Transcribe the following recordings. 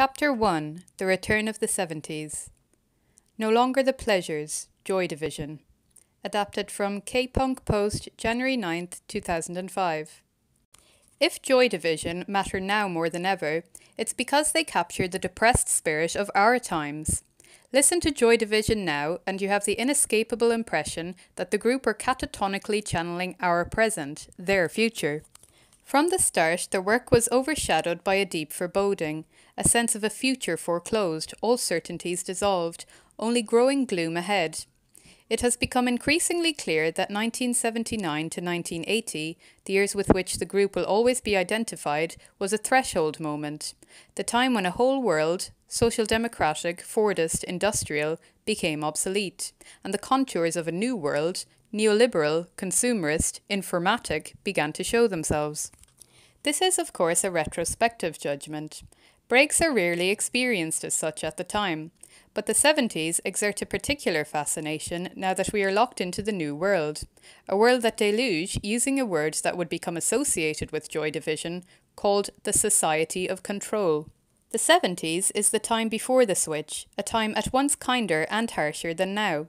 Chapter 1 The Return of the 70s. No Longer the Pleasures, Joy Division. Adapted from K Punk Post, January 9th, 2005. If Joy Division matter now more than ever, it's because they capture the depressed spirit of our times. Listen to Joy Division now, and you have the inescapable impression that the group are catatonically channeling our present, their future. From the start, their work was overshadowed by a deep foreboding, a sense of a future foreclosed, all certainties dissolved, only growing gloom ahead. It has become increasingly clear that 1979 to 1980, the years with which the group will always be identified, was a threshold moment, the time when a whole world, social democratic, Fordist, industrial, became obsolete, and the contours of a new world, neoliberal, consumerist, informatic, began to show themselves. This is, of course, a retrospective judgment. Breaks are rarely experienced as such at the time, but the 70s exert a particular fascination now that we are locked into the new world. A world that Deleuze, using a word that would become associated with Joy Division, called the Society of Control. The 70s is the time before the switch, a time at once kinder and harsher than now.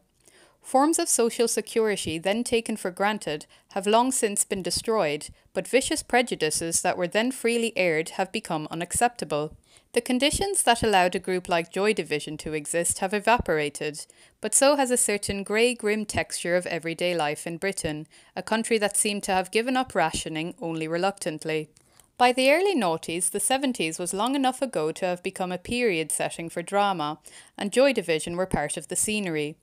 Forms of social security then taken for granted have long since been destroyed, but vicious prejudices that were then freely aired have become unacceptable. The conditions that allowed a group like Joy Division to exist have evaporated, but so has a certain grey grim texture of everyday life in Britain, a country that seemed to have given up rationing only reluctantly. By the early noughties, the 70s was long enough ago to have become a period setting for drama, and Joy Division were part of the scenery.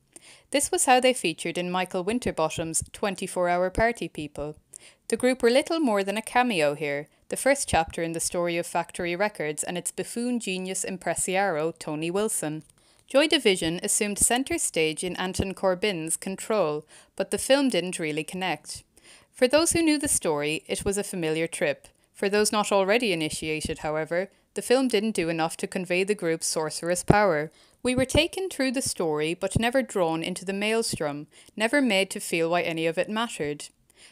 This was how they featured in Michael Winterbottom's 24 Hour Party People. The group were little more than a cameo here, the first chapter in the story of Factory Records and its buffoon genius impresario, Tony Wilson. Joy Division assumed centre stage in Anton Corbijn's Control, but the film didn't really connect. For those who knew the story, it was a familiar trip. For those not already initiated, however, the film didn't do enough to convey the group's sorcerous power. We were taken through the story, but never drawn into the maelstrom, never made to feel why any of it mattered.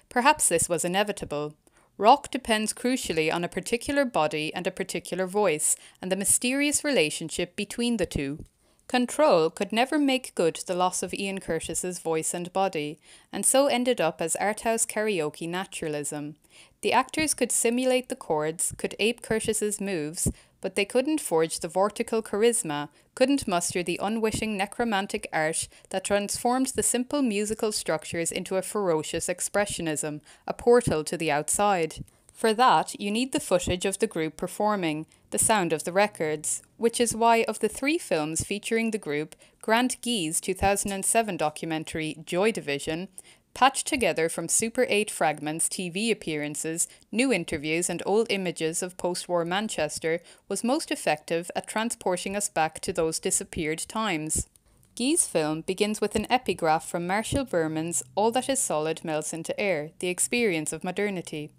Perhaps this was inevitable. Rock depends crucially on a particular body and a particular voice, and the mysterious relationship between the two. Control could never make good the loss of Ian Curtis's voice and body, and so ended up as arthouse karaoke naturalism. The actors could simulate the chords, could ape Curtis's moves, but they couldn't forge the vortical charisma, couldn't muster the unwishing necromantic art that transformed the simple musical structures into a ferocious expressionism, a portal to the outside. For that, you need the footage of the group performing, the sound of the records, which is why, of the three films featuring the group, Grant Gee's 2007 documentary Joy Division patched together from Super 8 fragments, TV appearances, new interviews, and old images of post war Manchester, was most effective at transporting us back to those disappeared times. Gee's film begins with an epigraph from Marshall Berman's All That Is Solid Melts into Air, the experience of modernity.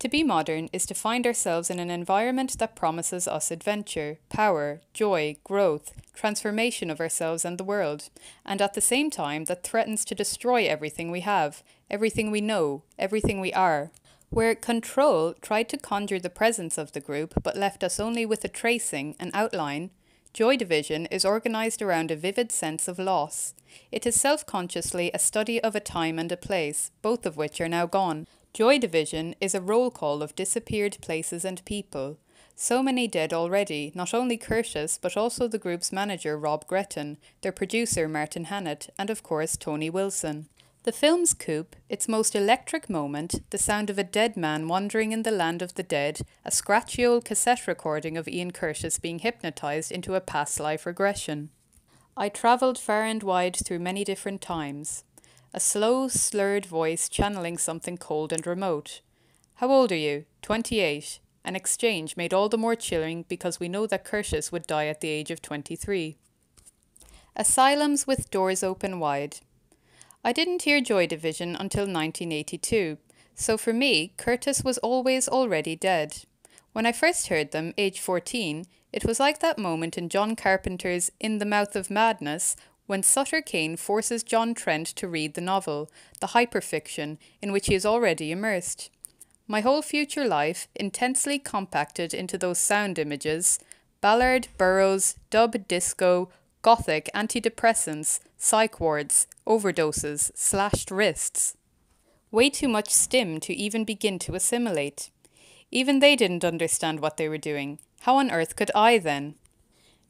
To be modern is to find ourselves in an environment that promises us adventure, power, joy, growth, transformation of ourselves and the world, and at the same time that threatens to destroy everything we have, everything we know, everything we are. Where Control tried to conjure the presence of the group but left us only with a tracing, an outline, Joy Division is organized around a vivid sense of loss. It is self consciously a study of a time and a place, both of which are now gone. Joy Division is a roll call of disappeared places and people. So many dead already, not only Curtis, but also the group's manager Rob Gretton, their producer Martin Hannett, and of course Tony Wilson. The film's coup, its most electric moment, the sound of a dead man wandering in the land of the dead, a scratchy old cassette recording of Ian Curtis being hypnotized into a past life regression. I travelled far and wide through many different times a slow, slurred voice channeling something cold and remote. How old are you? Twenty eight. An exchange made all the more chilling because we know that Curtis would die at the age of 23. Asylums with doors open wide. I didn't hear Joy Division until 1982, so for me, Curtis was always already dead. When I first heard them, age 14, it was like that moment in John Carpenter's In the Mouth of Madness when Sutter Kane forces John Trent to read the novel, the hyperfiction, in which he is already immersed. My whole future life, intensely compacted into those sound images, Ballard, Burroughs, dub disco, gothic, antidepressants, psych wards, overdoses, slashed wrists. Way too much stim to even begin to assimilate. Even they didn't understand what they were doing. How on earth could I then?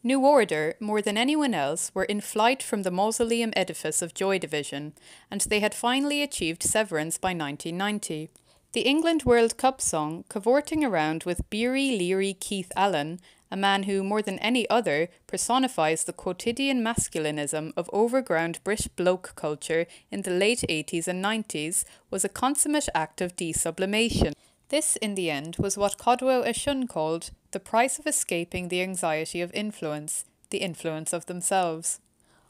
New Order, more than anyone else, were in flight from the mausoleum edifice of Joy Division, and they had finally achieved severance by 1990. The England World Cup song, cavorting around with beery, leery Keith Allen, a man who, more than any other, personifies the quotidian masculinism of overground British bloke culture in the late 80s and 90s, was a consummate act of desublimation. This, in the end, was what Kodwo Eshun called the price of escaping the anxiety of influence, the influence of themselves.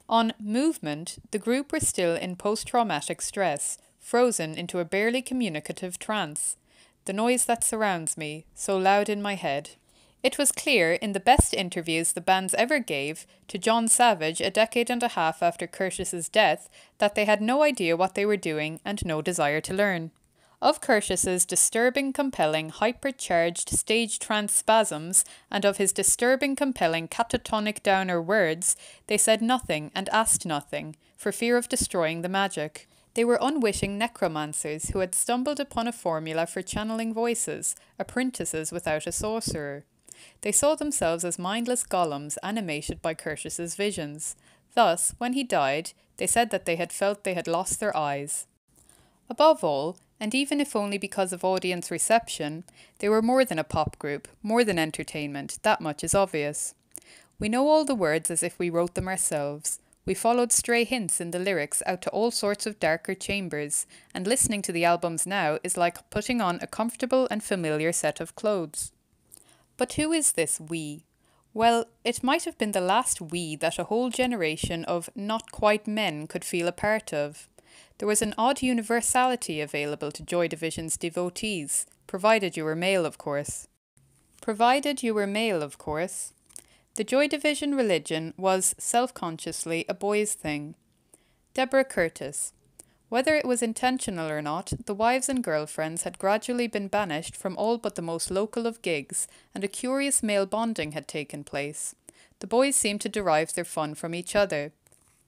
On movement, the group were still in post traumatic stress, frozen into a barely communicative trance. The noise that surrounds me, so loud in my head. It was clear in the best interviews the bands ever gave to John Savage a decade and a half after Curtis's death that they had no idea what they were doing and no desire to learn. Of Curtis's disturbing, compelling, hypercharged stage trance spasms, and of his disturbing, compelling catatonic downer words, they said nothing and asked nothing, for fear of destroying the magic. They were unwitting necromancers who had stumbled upon a formula for channeling voices, apprentices without a sorcerer. They saw themselves as mindless golems animated by Curtis's visions. Thus, when he died, they said that they had felt they had lost their eyes. Above all, and even if only because of audience reception, they were more than a pop group, more than entertainment, that much is obvious. We know all the words as if we wrote them ourselves. We followed stray hints in the lyrics out to all sorts of darker chambers, and listening to the albums now is like putting on a comfortable and familiar set of clothes. But who is this we? Well, it might have been the last we that a whole generation of not quite men could feel a part of. There was an odd universality available to Joy Division's devotees, provided you were male, of course. Provided you were male, of course. The Joy Division religion was self consciously a boy's thing. Deborah Curtis. Whether it was intentional or not, the wives and girlfriends had gradually been banished from all but the most local of gigs, and a curious male bonding had taken place. The boys seemed to derive their fun from each other.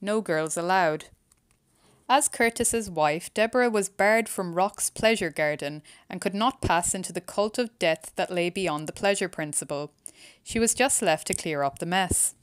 No girls allowed. As Curtis's wife, Deborah was barred from Rock's pleasure garden and could not pass into the cult of death that lay beyond the pleasure principle. She was just left to clear up the mess.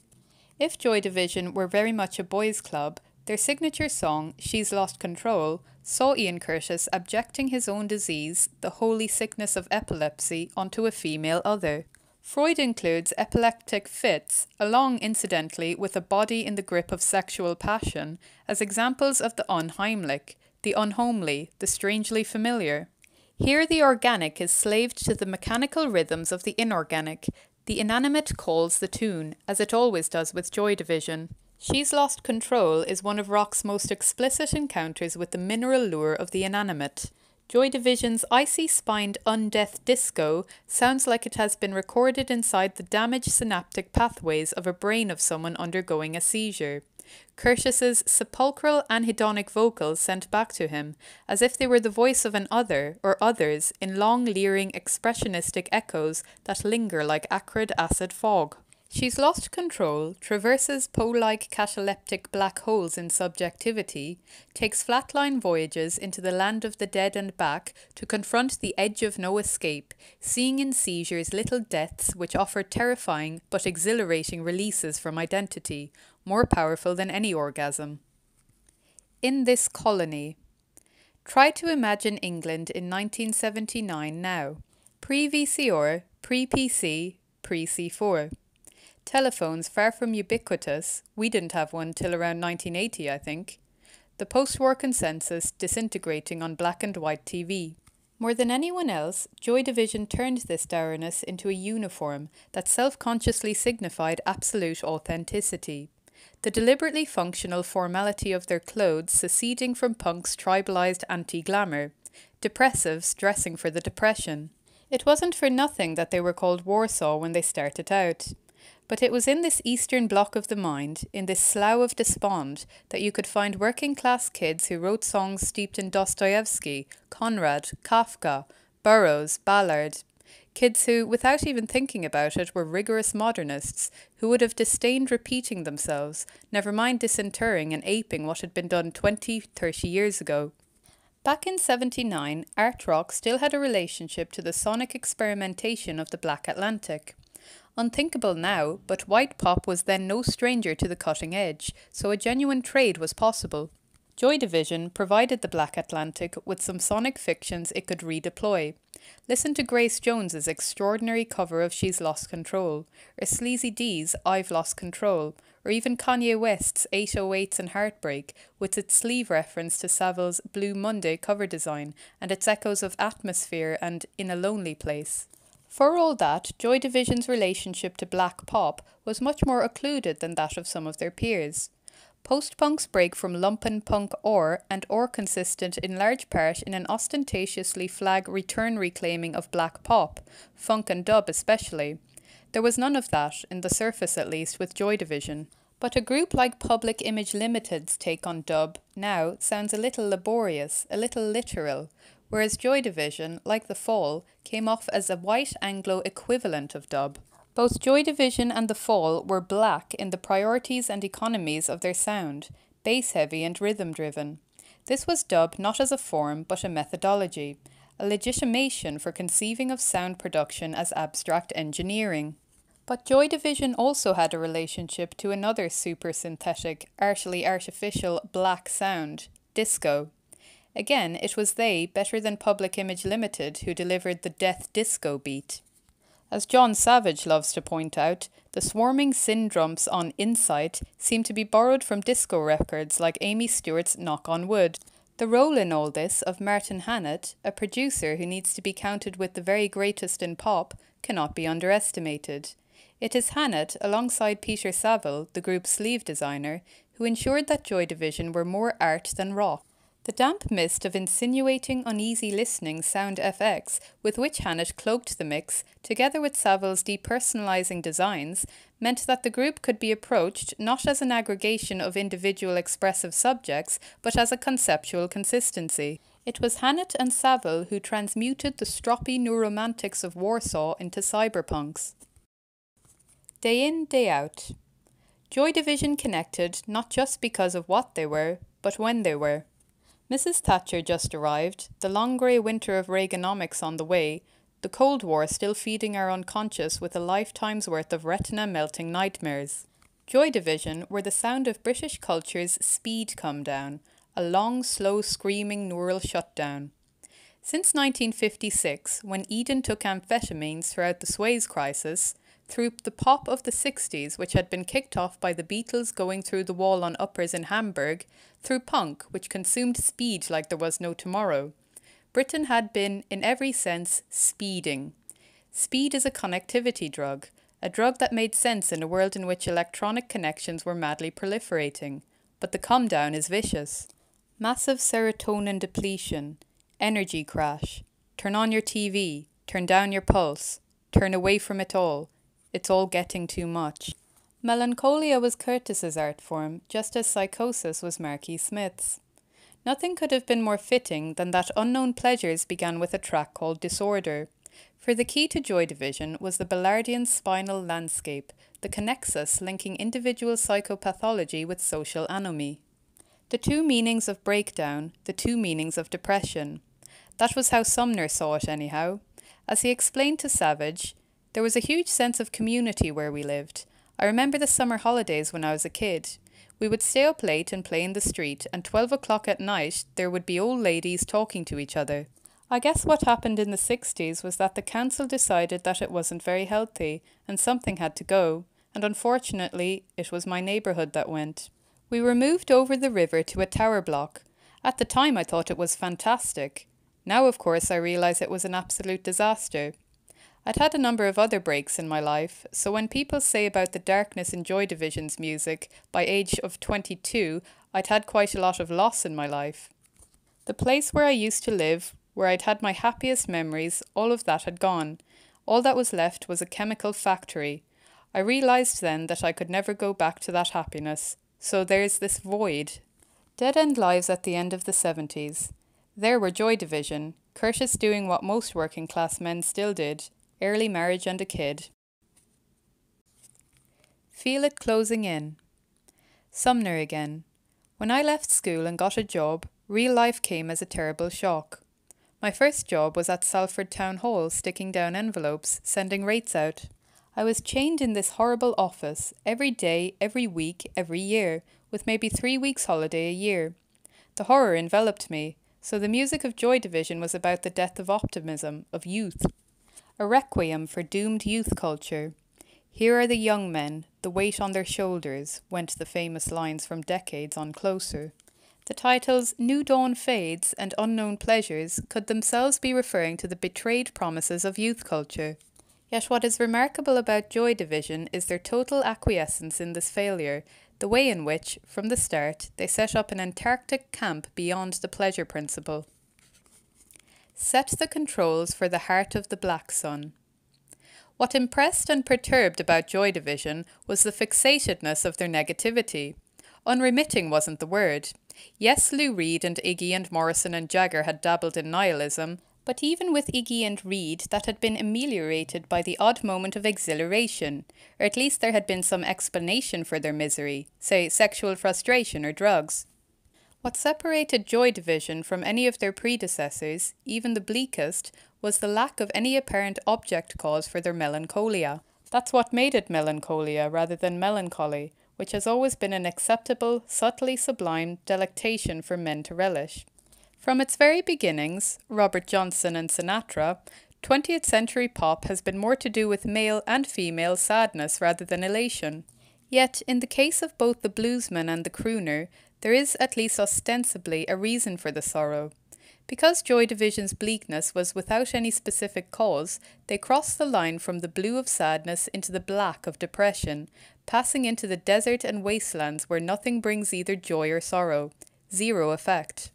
If Joy Division were very much a boys' club, their signature song, She's Lost Control, saw Ian Curtis abjecting his own disease, the holy sickness of epilepsy, onto a female other. Freud includes epileptic fits, along incidentally with a body in the grip of sexual passion, as examples of the unheimlich, the unhomely, the strangely familiar. Here the organic is slaved to the mechanical rhythms of the inorganic, the inanimate calls the tune, as it always does with Joy Division. She's Lost Control is one of Rock's most explicit encounters with the mineral lure of the inanimate. Joy Division's icy spined undeath disco sounds like it has been recorded inside the damaged synaptic pathways of a brain of someone undergoing a seizure. Curtis's sepulchral anhedonic vocals sent back to him, as if they were the voice of an other or others in long leering expressionistic echoes that linger like acrid acid fog. She's lost control, traverses pole-like cataleptic black holes in subjectivity, takes flatline voyages into the land of the dead and back to confront the edge of no escape, seeing in seizures little deaths which offer terrifying but exhilarating releases from identity, more powerful than any orgasm. In this colony. Try to imagine England in 1979 now. Pre-VCR, pre-PC, pre-C4. Telephones far from ubiquitous, we didn't have one till around 1980, I think. The post war consensus disintegrating on black and white TV. More than anyone else, Joy Division turned this dourness into a uniform that self consciously signified absolute authenticity. The deliberately functional formality of their clothes seceding from punk's tribalized anti glamour, depressives dressing for the depression. It wasn't for nothing that they were called Warsaw when they started out. But it was in this eastern bloc of the mind, in this slough of despond, that you could find working class kids who wrote songs steeped in Dostoevsky, Conrad, Kafka, Burroughs, Ballard, Kids who, without even thinking about it, were rigorous modernists who would have disdained repeating themselves, never mind disinterring and aping what had been done 20, 30 years ago. Back in 79, art rock still had a relationship to the sonic experimentation of the Black Atlantic. Unthinkable now, but white pop was then no stranger to the cutting edge, so a genuine trade was possible. Joy Division provided the Black Atlantic with some sonic fictions it could redeploy. Listen to Grace Jones's extraordinary cover of She's Lost Control, or Sleezy D's I've Lost Control, or even Kanye West's 808s and Heartbreak, with its sleeve reference to Saville's Blue Monday cover design and its echoes of Atmosphere and In a Lonely Place. For all that, Joy Division's relationship to black pop was much more occluded than that of some of their peers. Post-punk's break from lumpen punk or and or consisted in large part in an ostentatiously flag return reclaiming of black pop, funk and dub especially, there was none of that, in the surface at least, with Joy Division. But a group like Public Image Limited's take on dub now sounds a little laborious, a little literal, whereas Joy Division, like The Fall, came off as a white Anglo equivalent of dub. Both Joy Division and The Fall were black in the priorities and economies of their sound, bass heavy and rhythm driven. This was dub not as a form but a methodology, a legitimation for conceiving of sound production as abstract engineering. But Joy Division also had a relationship to another super synthetic, artily artificial black sound, disco. Again, it was they, better than Public Image Limited, who delivered the death disco beat. As John Savage loves to point out, the swarming syndrums on Insight seem to be borrowed from disco records like Amy Stewart's Knock on Wood. The role in all this of Martin Hannett, a producer who needs to be counted with the very greatest in pop, cannot be underestimated. It is Hannett, alongside Peter Saville, the group's sleeve designer, who ensured that Joy Division were more art than rock. The damp mist of insinuating uneasy listening sound FX with which Hannett cloaked the mix, together with Saville's depersonalizing designs, meant that the group could be approached not as an aggregation of individual expressive subjects, but as a conceptual consistency. It was Hannett and Saville who transmuted the stroppy neuromantics of Warsaw into cyberpunks. Day in, day out. Joy Division connected not just because of what they were, but when they were. Mrs. Thatcher just arrived, the long grey winter of Reaganomics on the way, the Cold War still feeding our unconscious with a lifetime's worth of retina melting nightmares. Joy Division were the sound of British culture's speed come down, a long, slow, screaming neural shutdown. Since 1956, when Eden took amphetamines throughout the Suez crisis, through the pop of the 60s, which had been kicked off by the Beatles going through the wall on uppers in Hamburg, through punk, which consumed speed like there was no tomorrow. Britain had been, in every sense, speeding. Speed is a connectivity drug, a drug that made sense in a world in which electronic connections were madly proliferating. But the come down is vicious. Massive serotonin depletion, energy crash. Turn on your TV, turn down your pulse, turn away from it all, it's all getting too much. Melancholia was Curtis's art form, just as psychosis was Marky Smith's. Nothing could have been more fitting than that Unknown Pleasures began with a track called Disorder. For the key to Joy Division was the Ballardian spinal landscape, the connexus linking individual psychopathology with social anomie. The two meanings of breakdown, the two meanings of depression. That was how Sumner saw it, anyhow. As he explained to Savage, there was a huge sense of community where we lived. I remember the summer holidays when I was a kid. We would stay up late and play in the street, and 12 o'clock at night there would be old ladies talking to each other. I guess what happened in the 60s was that the council decided that it wasn't very healthy, and something had to go, and unfortunately it was my neighbourhood that went. We were moved over the river to a tower block. At the time I thought it was fantastic. Now, of course, I realise it was an absolute disaster. I'd had a number of other breaks in my life, so when people say about the darkness in Joy Division's music, by age of 22, I'd had quite a lot of loss in my life. The place where I used to live, where I'd had my happiest memories, all of that had gone. All that was left was a chemical factory. I realised then that I could never go back to that happiness, so there's this void. Dead End Lives at the end of the 70s. There were Joy Division, Curtis doing what most working class men still did, early marriage and a kid. Feel it closing in. Sumner again. When I left school and got a job, real life came as a terrible shock. My first job was at Salford Town Hall, sticking down envelopes, sending rates out. I was chained in this horrible office, every day, every week, every year, with maybe three weeks' holiday a year. The horror enveloped me, so the music of Joy Division was about the death of optimism, of youth. A requiem for doomed youth culture. Here are the young men, the weight on their shoulders, went the famous lines from decades on closer. The titles New Dawn Fades and Unknown Pleasures could themselves be referring to the betrayed promises of youth culture. Yet what is remarkable about Joy Division is their total acquiescence in this failure, the way in which, from the start, they set up an Antarctic camp beyond the pleasure principle. Set the controls for the heart of the black sun. What impressed and perturbed about Joy Division was the fixatedness of their negativity. Unremitting wasn't the word. Yes, Lou Reed and Iggy and Morrison and Jagger had dabbled in nihilism, but even with Iggy and Reed, that had been ameliorated by the odd moment of exhilaration, or at least there had been some explanation for their misery, say sexual frustration or drugs. What separated Joy Division from any of their predecessors, even the bleakest, was the lack of any apparent object cause for their melancholia. That's what made it melancholia rather than melancholy, which has always been an acceptable, subtly sublime delectation for men to relish. From its very beginnings, Robert Johnson and Sinatra, 20th century pop has been more to do with male and female sadness rather than elation. Yet, in the case of both the bluesman and the crooner, there is at least ostensibly a reason for the sorrow. Because Joy Division's bleakness was without any specific cause, they crossed the line from the blue of sadness into the black of depression, passing into the desert and wastelands where nothing brings either joy or sorrow. Zero effect.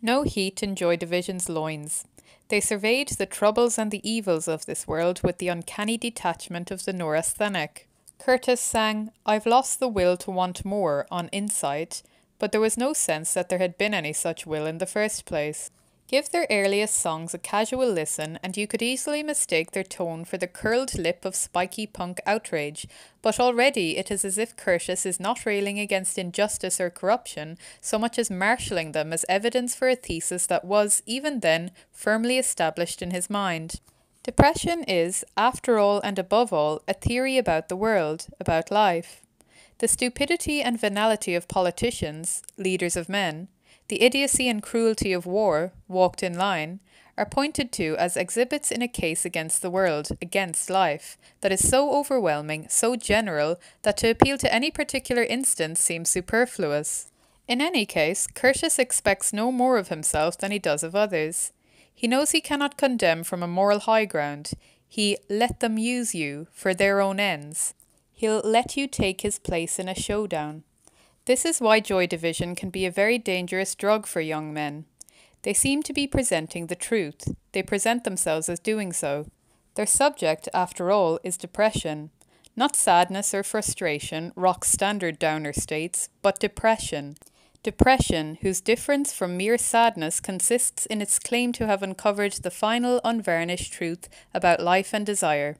No heat in Joy Division's loins. They surveyed the troubles and the evils of this world with the uncanny detachment of the neurasthenic. Curtis sang, I've lost the will to want more on Insight, but there was no sense that there had been any such will in the first place. Give their earliest songs a casual listen, and you could easily mistake their tone for the curled lip of spiky punk outrage, but already it is as if Curtis is not railing against injustice or corruption so much as marshalling them as evidence for a thesis that was, even then, firmly established in his mind. Depression is, after all and above all, a theory about the world, about life. The stupidity and venality of politicians, leaders of men, the idiocy and cruelty of war, walked in line, are pointed to as exhibits in a case against the world, against life, that is so overwhelming, so general, that to appeal to any particular instance seems superfluous. In any case, Curtis expects no more of himself than he does of others. He knows he cannot condemn from a moral high ground. He let them use you for their own ends. He'll let you take his place in a showdown. This is why Joy Division can be a very dangerous drug for young men. They seem to be presenting the truth. They present themselves as doing so. Their subject, after all, is depression. Not sadness or frustration, rock standard downer states, but depression. Depression, whose difference from mere sadness consists in its claim to have uncovered the final unvarnished truth about life and desire.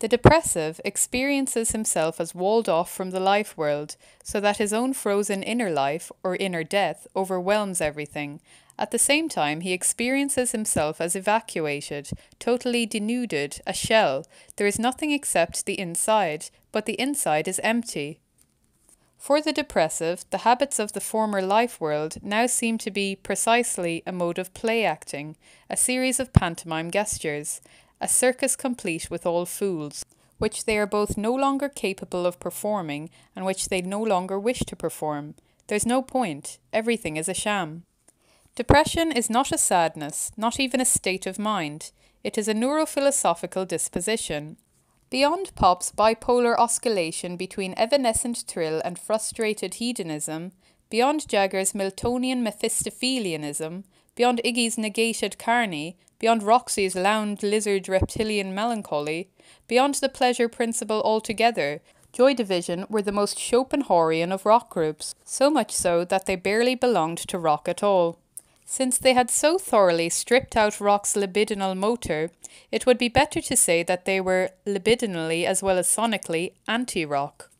The depressive experiences himself as walled off from the life world, so that his own frozen inner life, or inner death, overwhelms everything. At the same time, he experiences himself as evacuated, totally denuded, a shell. There is nothing except the inside, but the inside is empty. For the depressive, the habits of the former life world now seem to be precisely a mode of play acting, a series of pantomime gestures, a circus complete with all fools, which they are both no longer capable of performing and which they no longer wish to perform. There's no point, everything is a sham. Depression is not a sadness, not even a state of mind. It is a neurophilosophical disposition. Beyond pop's bipolar oscillation between evanescent thrill and frustrated hedonism, beyond Jagger's Miltonian Mephistophelianism, beyond Iggy's negated carny, beyond Roxy's lounge lizard reptilian melancholy, beyond the pleasure principle altogether, Joy Division were the most Schopenhauerian of rock groups, so much so that they barely belonged to rock at all. Since they had so thoroughly stripped out rock's libidinal motor, it would be better to say that they were libidinally as well as sonically anti rock.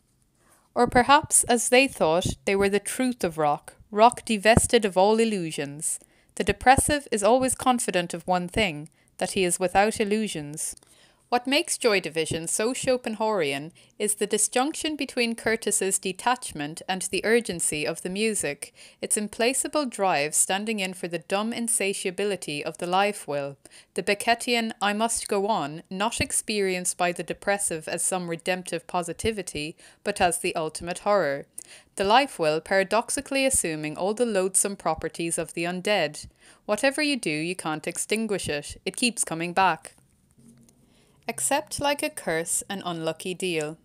Or perhaps, as they thought, they were the truth of rock, rock divested of all illusions. The depressive is always confident of one thing that he is without illusions. What makes Joy Division so Schopenhauerian is the disjunction between Curtis's detachment and the urgency of the music, its implacable drive standing in for the dumb insatiability of the life will, the Beckettian I must go on, not experienced by the depressive as some redemptive positivity, but as the ultimate horror. The life will paradoxically assuming all the loathsome properties of the undead. Whatever you do, you can't extinguish it, it keeps coming back. Accept like a curse an unlucky deal.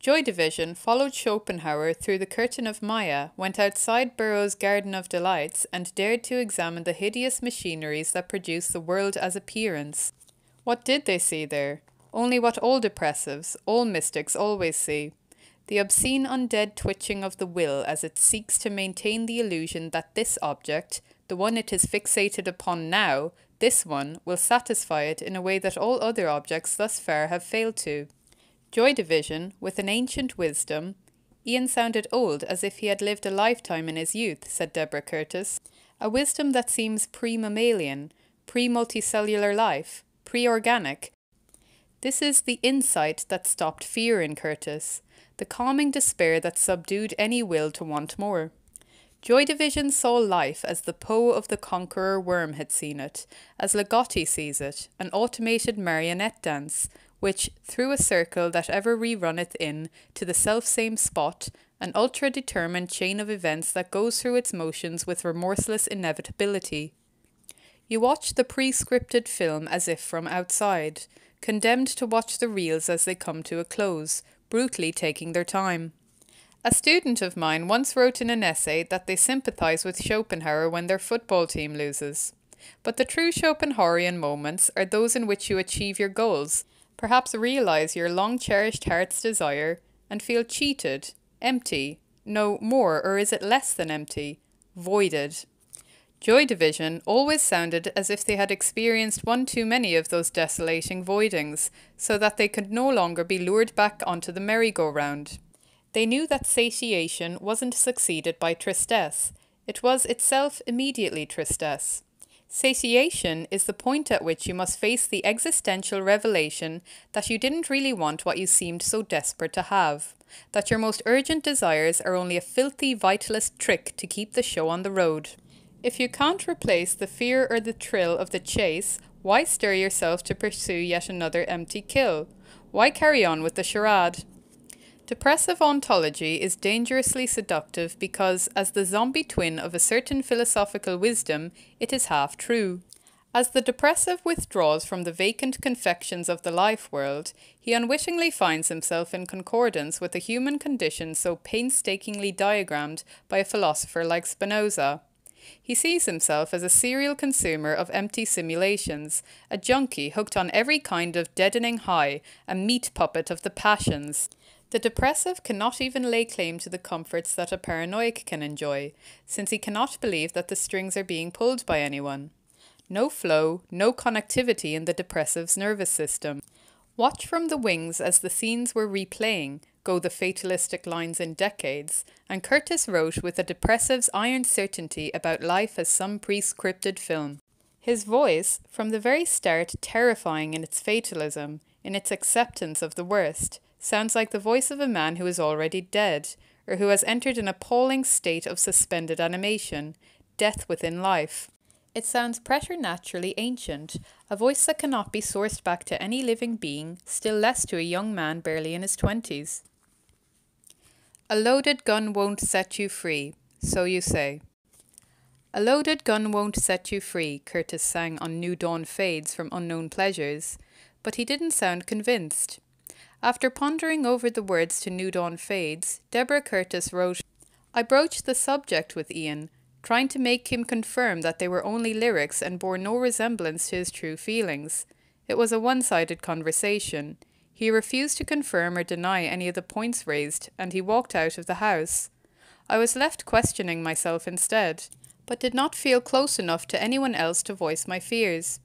Joy Division followed Schopenhauer through the curtain of Maya, went outside Burroughs' Garden of Delights, and dared to examine the hideous machineries that produce the world as appearance. What did they see there? Only what all depressives, all mystics always see the obscene undead twitching of the will as it seeks to maintain the illusion that this object, the one it is fixated upon now, this one will satisfy it in a way that all other objects thus far have failed to. Joy Division, with an ancient wisdom, Ian sounded old as if he had lived a lifetime in his youth, said Deborah Curtis. A wisdom that seems pre mammalian, pre multicellular life, pre organic. This is the insight that stopped fear in Curtis, the calming despair that subdued any will to want more. Joy Division saw life as the Poe of the Conqueror Worm had seen it, as Ligotti sees it, an automated marionette dance, which, through a circle that ever rerunneth in to the self-same spot, an ultra-determined chain of events that goes through its motions with remorseless inevitability. You watch the pre-scripted film as if from outside, condemned to watch the reels as they come to a close, brutally taking their time. A student of mine once wrote in an essay that they sympathise with Schopenhauer when their football team loses. But the true Schopenhauerian moments are those in which you achieve your goals, perhaps realise your long cherished heart's desire, and feel cheated, empty, no more, or is it less than empty, voided. Joy Division always sounded as if they had experienced one too many of those desolating voidings, so that they could no longer be lured back onto the merry-go-round. They knew that satiation wasn't succeeded by tristesse, it was itself immediately tristesse. Satiation is the point at which you must face the existential revelation that you didn't really want what you seemed so desperate to have, that your most urgent desires are only a filthy vitalist trick to keep the show on the road. If you can't replace the fear or the thrill of the chase, why stir yourself to pursue yet another empty kill? Why carry on with the charade? Depressive ontology is dangerously seductive because, as the zombie twin of a certain philosophical wisdom, it is half true. As the depressive withdraws from the vacant confections of the life world, he unwittingly finds himself in concordance with the human condition so painstakingly diagrammed by a philosopher like Spinoza. He sees himself as a serial consumer of empty simulations, a junkie hooked on every kind of deadening high, a meat puppet of the passions. The depressive cannot even lay claim to the comforts that a paranoiac can enjoy, since he cannot believe that the strings are being pulled by anyone. No flow, no connectivity in the depressive's nervous system. Watch from the wings as the scenes were replaying, go the fatalistic lines in decades, and Curtis wrote with a depressive's iron certainty about life as some pre-scripted film. His voice, from the very start terrifying in its fatalism, in its acceptance of the worst, sounds like the voice of a man who is already dead, or who has entered an appalling state of suspended animation, death within life. It sounds preternaturally ancient, a voice that cannot be sourced back to any living being, still less to a young man barely in his twenties. A loaded gun won't set you free, so you say. A loaded gun won't set you free, Curtis sang on New Dawn Fades from Unknown Pleasures, but he didn't sound convinced. After pondering over the words to New Dawn Fades, Deborah Curtis wrote, I broached the subject with Ian, trying to make him confirm that they were only lyrics and bore no resemblance to his true feelings. It was a one-sided conversation. He refused to confirm or deny any of the points raised, and he walked out of the house. I was left questioning myself instead. but did not feel close enough to anyone else to voice my fears.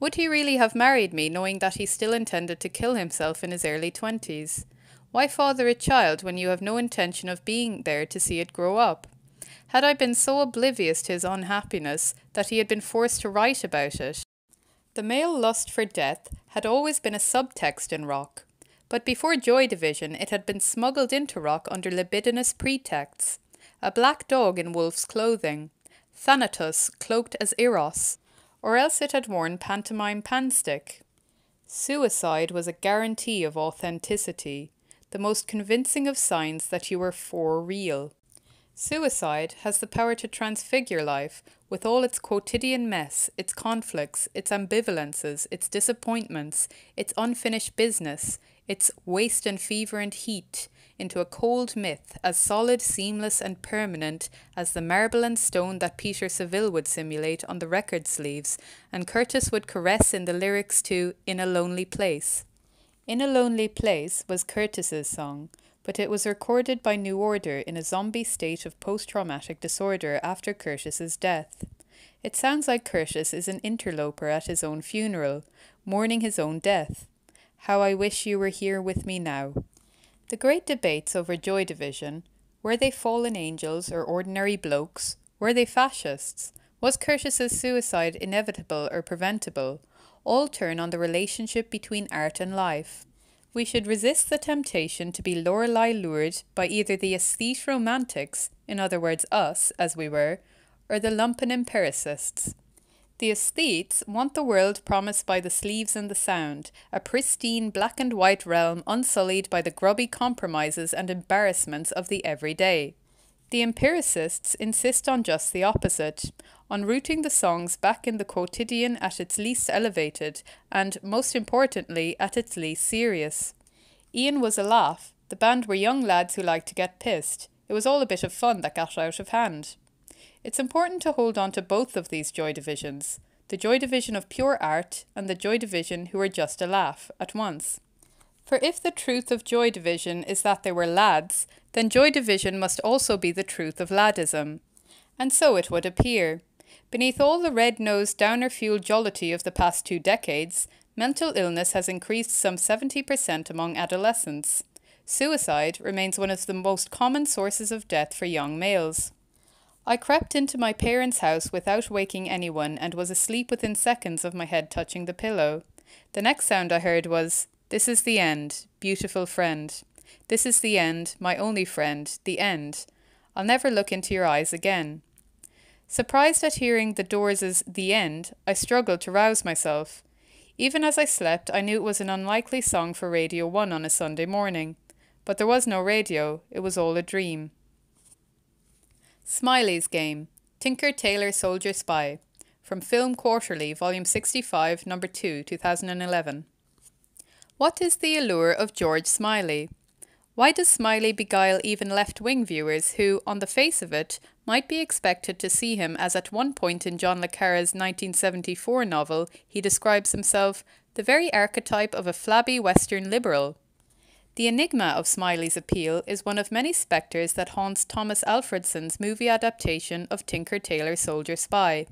Would he really have married me knowing that he still intended to kill himself in his early twenties? Why father a child when you have no intention of being there to see it grow up? Had I been so oblivious to his unhappiness that he had been forced to write about it? The male lust for death had always been a subtext in rock, but before Joy Division it had been smuggled into rock under libidinous pretexts. A black dog in wolf's clothing, Thanatos cloaked as Eros, or else it had worn pantomime panstick. Suicide was a guarantee of authenticity, the most convincing of signs that you were for real. Suicide has the power to transfigure life with all its quotidian mess, its conflicts, its ambivalences, its disappointments, its unfinished business, its waste and fever and heat, into a cold myth as solid, seamless, and permanent as the marble and stone that Peter Saville would simulate on the record sleeves, and Curtis would caress in the lyrics to In a Lonely Place. In a Lonely Place was Curtis's song, but it was recorded by New Order in a zombie state of post traumatic disorder after Curtis's death. It sounds like Curtis is an interloper at his own funeral, mourning his own death. How I wish you were here with me now. The great debates over Joy Division were they fallen angels or ordinary blokes? Were they fascists? Was Curtis's suicide inevitable or preventable? All turn on the relationship between art and life. We should resist the temptation to be Lorelei lured by either the aesthete romantics, in other words, us, as we were, or the lumpen empiricists. The aesthetes want the world promised by the sleeves and the sound, a pristine black and white realm unsullied by the grubby compromises and embarrassments of the everyday. The empiricists insist on just the opposite, on rooting the songs back in the quotidian at its least elevated, and, most importantly, at its least serious. Ian was a laugh. The band were young lads who liked to get pissed. It was all a bit of fun that got out of hand. It's important to hold on to both of these joy divisions the joy division of pure art and the joy division who are just a laugh at once. For if the truth of Joy Division is that they were lads, then Joy Division must also be the truth of laddism. And so it would appear. Beneath all the red nosed downer fueled jollity of the past two decades, mental illness has increased some 70% among adolescents. Suicide remains one of the most common sources of death for young males. I crept into my parents' house without waking anyone and was asleep within seconds of my head touching the pillow. The next sound I heard was, This is the end, beautiful friend. This is the end, my only friend, the end. I'll never look into your eyes again. Surprised at hearing the Doors' The End, I struggled to rouse myself. Even as I slept, I knew it was an unlikely song for Radio 1 on a Sunday morning. But there was no radio, it was all a dream. Smiley's Game Tinker Tailor Soldier Spy from Film Quarterly, Volume 65, Number 2, 2011. What is the allure of George Smiley? Why does Smiley beguile even left wing viewers who, on the face of it, might be expected to see him as at one point in John Le Carre's 1974 novel he describes himself the very archetype of a flabby Western liberal? The enigma of Smiley's appeal is one of many spectres that haunts Tomas Alfredson's movie adaptation of Tinker Tailor Soldier Spy.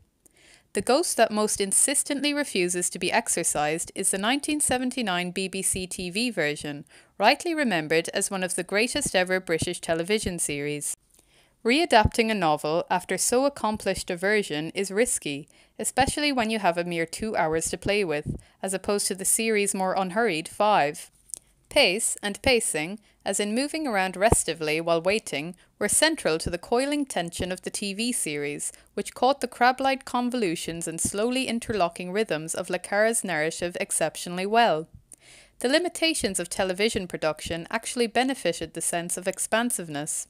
The ghost that most insistently refuses to be exorcised is the 1979 BBC TV version, rightly remembered as one of the greatest ever British television series. Readapting a novel after so accomplished a version is risky, especially when you have a mere two hours to play with, as opposed to the series' more unhurried five. Pace and pacing, as in moving around restively while waiting, were central to the coiling tension of the TV series, which caught the crab-like convolutions and slowly interlocking rhythms of Le Carre's narrative exceptionally well. The limitations of television production actually benefited the sense of expansiveness.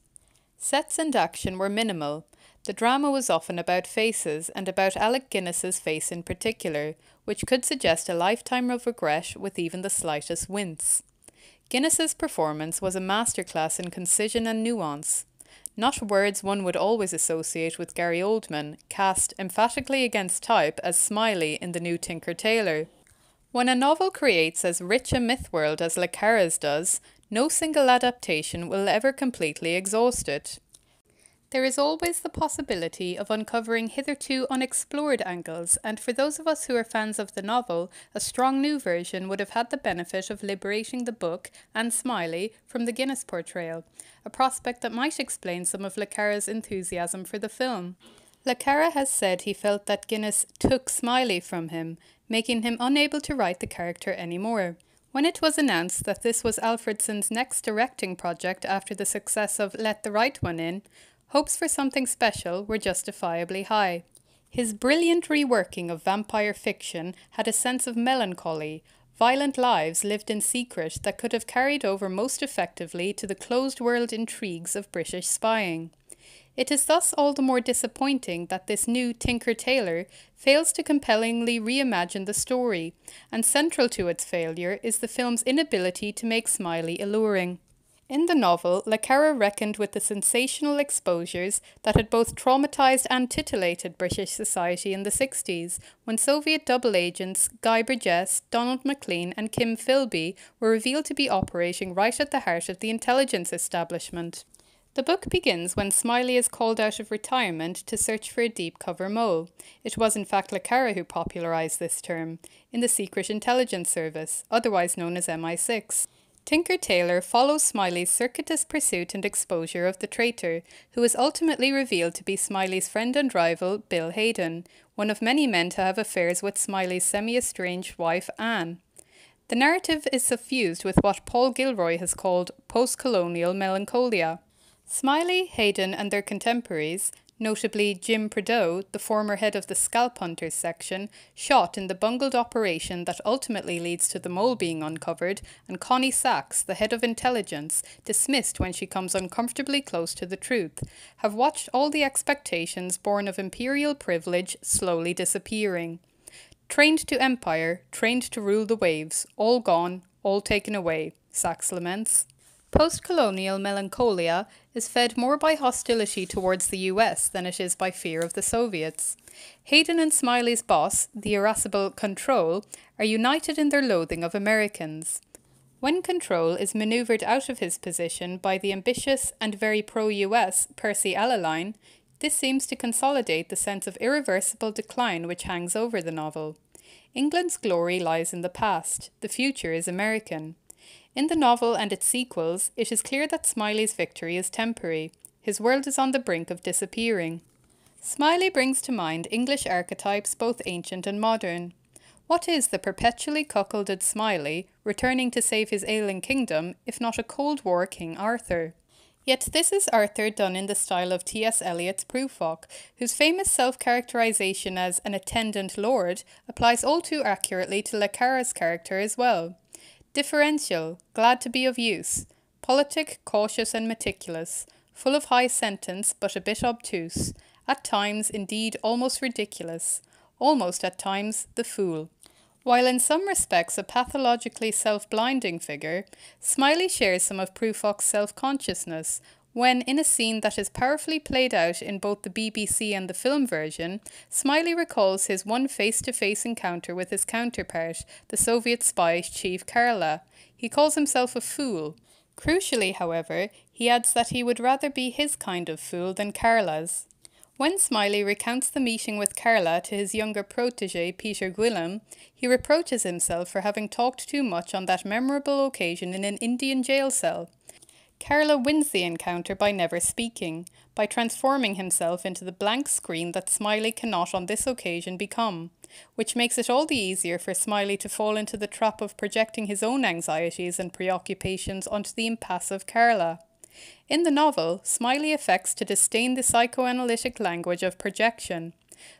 Sets and action were minimal. The drama was often about faces, and about Alec Guinness's face in particular, which could suggest a lifetime of regret with even the slightest wince. Guinness's performance was a masterclass in concision and nuance. Not words one would always associate with Gary Oldman, cast emphatically against type as Smiley in the new Tinker Tailor. When a novel creates as rich a myth world as Le Carre's does, no single adaptation will ever completely exhaust it. There is always the possibility of uncovering hitherto unexplored angles, and for those of us who are fans of the novel, a strong new version would have had the benefit of liberating the book and Smiley from the Guinness portrayal, a prospect that might explain some of Le Carre's enthusiasm for the film. Le Carre has said he felt that Guinness took Smiley from him, making him unable to write the character anymore. When it was announced that this was Alfredson's next directing project after the success of Let the Right One In, hopes for something special were justifiably high. His brilliant reworking of vampire fiction had a sense of melancholy, violent lives lived in secret that could have carried over most effectively to the closed world intrigues of British spying. It is thus all the more disappointing that this new Tinker Tailor fails to compellingly reimagine the story, and central to its failure is the film's inability to make Smiley alluring. In the novel, Le Carre reckoned with the sensational exposures that had both traumatized and titillated British society in the 60s, when Soviet double agents Guy Burgess, Donald Maclean, and Kim Philby were revealed to be operating right at the heart of the intelligence establishment. The book begins when Smiley is called out of retirement to search for a deep cover mole. It was in fact Le Carre who popularized this term, in the Secret Intelligence Service, otherwise known as MI6. Tinker Tailor follows Smiley's circuitous pursuit and exposure of the traitor, who is ultimately revealed to be Smiley's friend and rival, Bill Haydon, one of many men to have affairs with Smiley's semi-estranged wife, Anne. The narrative is suffused with what Paul Gilroy has called post-colonial melancholia. Smiley, Haydon and their contemporaries notably Jim Prideaux, the former head of the Scalp Hunters section, shot in the bungled operation that ultimately leads to the mole being uncovered, and Connie Sachs, the head of intelligence, dismissed when she comes uncomfortably close to the truth, have watched all the expectations born of imperial privilege slowly disappearing. Trained to empire, trained to rule the waves, all gone, all taken away, Sachs laments. Post-colonial melancholia is fed more by hostility towards the US than it is by fear of the Soviets. Haydon and Smiley's boss, the irascible Control, are united in their loathing of Americans. When Control is manoeuvred out of his position by the ambitious and very pro-US Percy Alleline, this seems to consolidate the sense of irreversible decline which hangs over the novel. England's glory lies in the past, the future is American. In the novel and its sequels, it is clear that Smiley's victory is temporary. His world is on the brink of disappearing. Smiley brings to mind English archetypes both ancient and modern. What is the perpetually cuckolded Smiley returning to save his ailing kingdom, if not a Cold War King Arthur? Yet this is Arthur done in the style of T.S. Eliot's Prufrock, whose famous self-characterization as an attendant lord applies all too accurately to Le Carre's character as well. Differential, glad to be of use. Politic, cautious and meticulous. Full of high sentence, but a bit obtuse. At times, indeed, almost ridiculous. Almost at times, the fool. While in some respects a pathologically self-blinding figure, Smiley shares some of Prufrock's self-consciousness, when, in a scene that is powerfully played out in both the BBC and the film version, Smiley recalls his one face to face encounter with his counterpart, the Soviet spy chief Karla. He calls himself a fool. Crucially, however, he adds that he would rather be his kind of fool than Karla's. When Smiley recounts the meeting with Karla to his younger protege Peter Guillam, he reproaches himself for having talked too much on that memorable occasion in an Indian jail cell. Karla wins the encounter by never speaking, by transforming himself into the blank screen that Smiley cannot on this occasion become, which makes it all the easier for Smiley to fall into the trap of projecting his own anxieties and preoccupations onto the impassive Karla. In the novel, Smiley affects to disdain the psychoanalytic language of projection,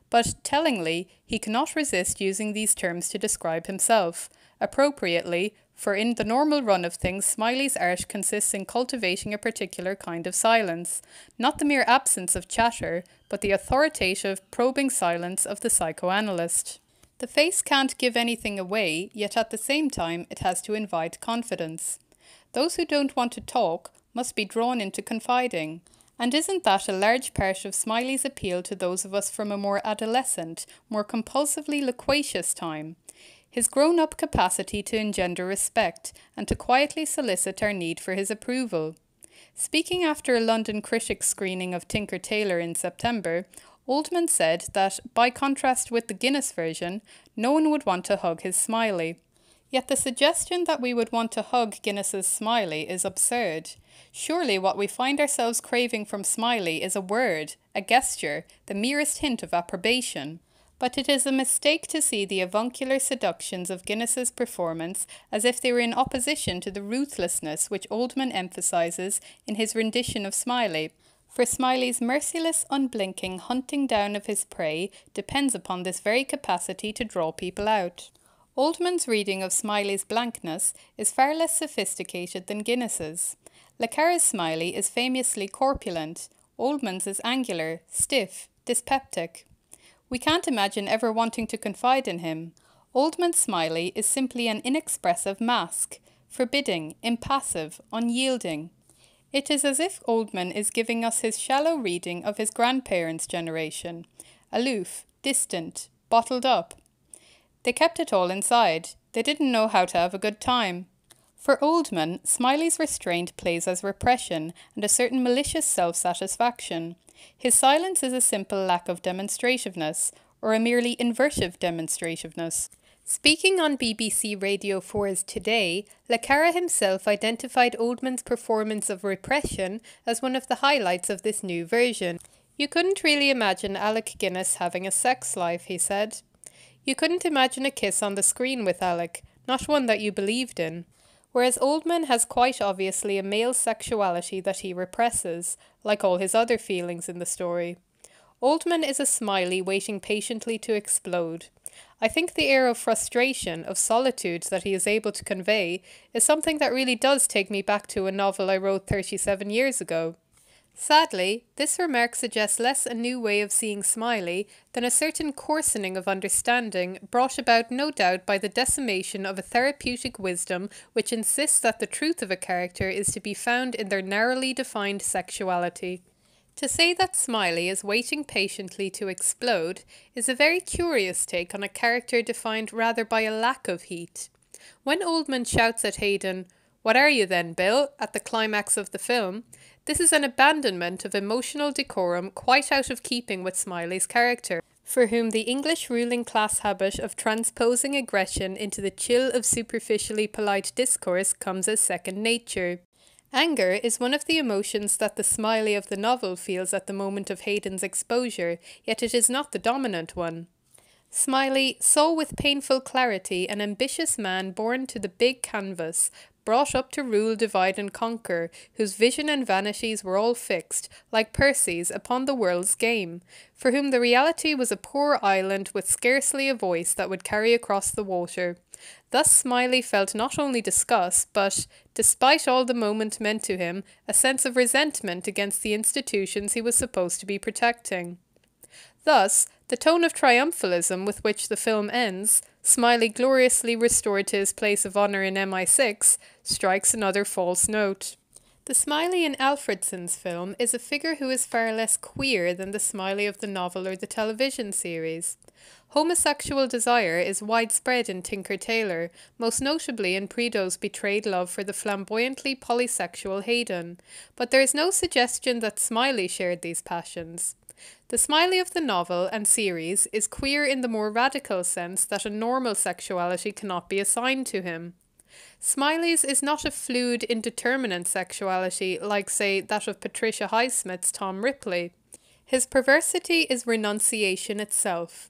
but tellingly, he cannot resist using these terms to describe himself, appropriately, for in the normal run of things, Smiley's art consists in cultivating a particular kind of silence, not the mere absence of chatter, but the authoritative, probing silence of the psychoanalyst. The face can't give anything away, yet at the same time it has to invite confidence. Those who don't want to talk must be drawn into confiding. And isn't that a large part of Smiley's appeal to those of us from a more adolescent, more compulsively loquacious time? His grown up capacity to engender respect and to quietly solicit our need for his approval. Speaking after a London Critics screening of Tinker Tailor in September, Oldman said that, by contrast with the Guinness version, no one would want to hug his Smiley. Yet the suggestion that we would want to hug Guinness's Smiley is absurd. Surely what we find ourselves craving from Smiley is a word, a gesture, the merest hint of approbation. But it is a mistake to see the avuncular seductions of Guinness's performance as if they were in opposition to the ruthlessness which Oldman emphasizes in his rendition of Smiley. For Smiley's merciless, unblinking hunting down of his prey depends upon this very capacity to draw people out. Oldman's reading of Smiley's blankness is far less sophisticated than Guinness's. Le Carre's Smiley is famously corpulent, Oldman's is angular, stiff, dyspeptic. We can't imagine ever wanting to confide in him. Oldman's Smiley is simply an inexpressive mask, forbidding, impassive, unyielding. It is as if Oldman is giving us his shallow reading of his grandparents' generation aloof, distant, bottled up. They kept it all inside. They didn't know how to have a good time. For Oldman, Smiley's restraint plays as repression and a certain malicious self satisfaction. His silence is a simple lack of demonstrativeness, or a merely inversive demonstrativeness. Speaking on BBC Radio 4's Today, Le Carre himself identified Oldman's performance of repression as one of the highlights of this new version. You couldn't really imagine Alec Guinness having a sex life, he said. You couldn't imagine a kiss on the screen with Alec, not one that you believed in. Whereas Oldman has quite obviously a male sexuality that he represses, like all his other feelings in the story. Oldman is a smiley waiting patiently to explode. I think the air of frustration, of solitude that he is able to convey is something that really does take me back to a novel I wrote 37 years ago. Sadly, this remark suggests less a new way of seeing Smiley than a certain coarsening of understanding brought about no doubt by the decimation of a therapeutic wisdom which insists that the truth of a character is to be found in their narrowly defined sexuality. To say that Smiley is waiting patiently to explode is a very curious take on a character defined rather by a lack of heat. When Oldman shouts at Haydon, What are you then, Bill? at the climax of the film, this is an abandonment of emotional decorum quite out of keeping with Smiley's character, for whom the English ruling class habit of transposing aggression into the chill of superficially polite discourse comes as second nature. Anger is one of the emotions that the Smiley of the novel feels at the moment of Haydon's exposure, yet it is not the dominant one. Smiley saw with painful clarity an ambitious man born to the big canvas, brought up to rule, divide, and conquer, whose vision and vanities were all fixed, like Percy's, upon the world's game, for whom the reality was a poor island with scarcely a voice that would carry across the water. Thus Smiley felt not only disgust, but, despite all the moment meant to him, a sense of resentment against the institutions he was supposed to be protecting. Thus, the tone of triumphalism with which the film ends, Smiley gloriously restored to his place of honour in MI6, strikes another false note. The Smiley in Alfredson's film is a figure who is far less queer than the Smiley of the novel or the television series. Homosexual desire is widespread in Tinker Tailor, most notably in Prideaux's betrayed love for the flamboyantly polysexual Haydon, but there is no suggestion that Smiley shared these passions. The Smiley of the novel and series is queer in the more radical sense that a normal sexuality cannot be assigned to him. Smiley's is not a fluid, indeterminate sexuality like, say, that of Patricia Highsmith's Tom Ripley. His perversity is renunciation itself.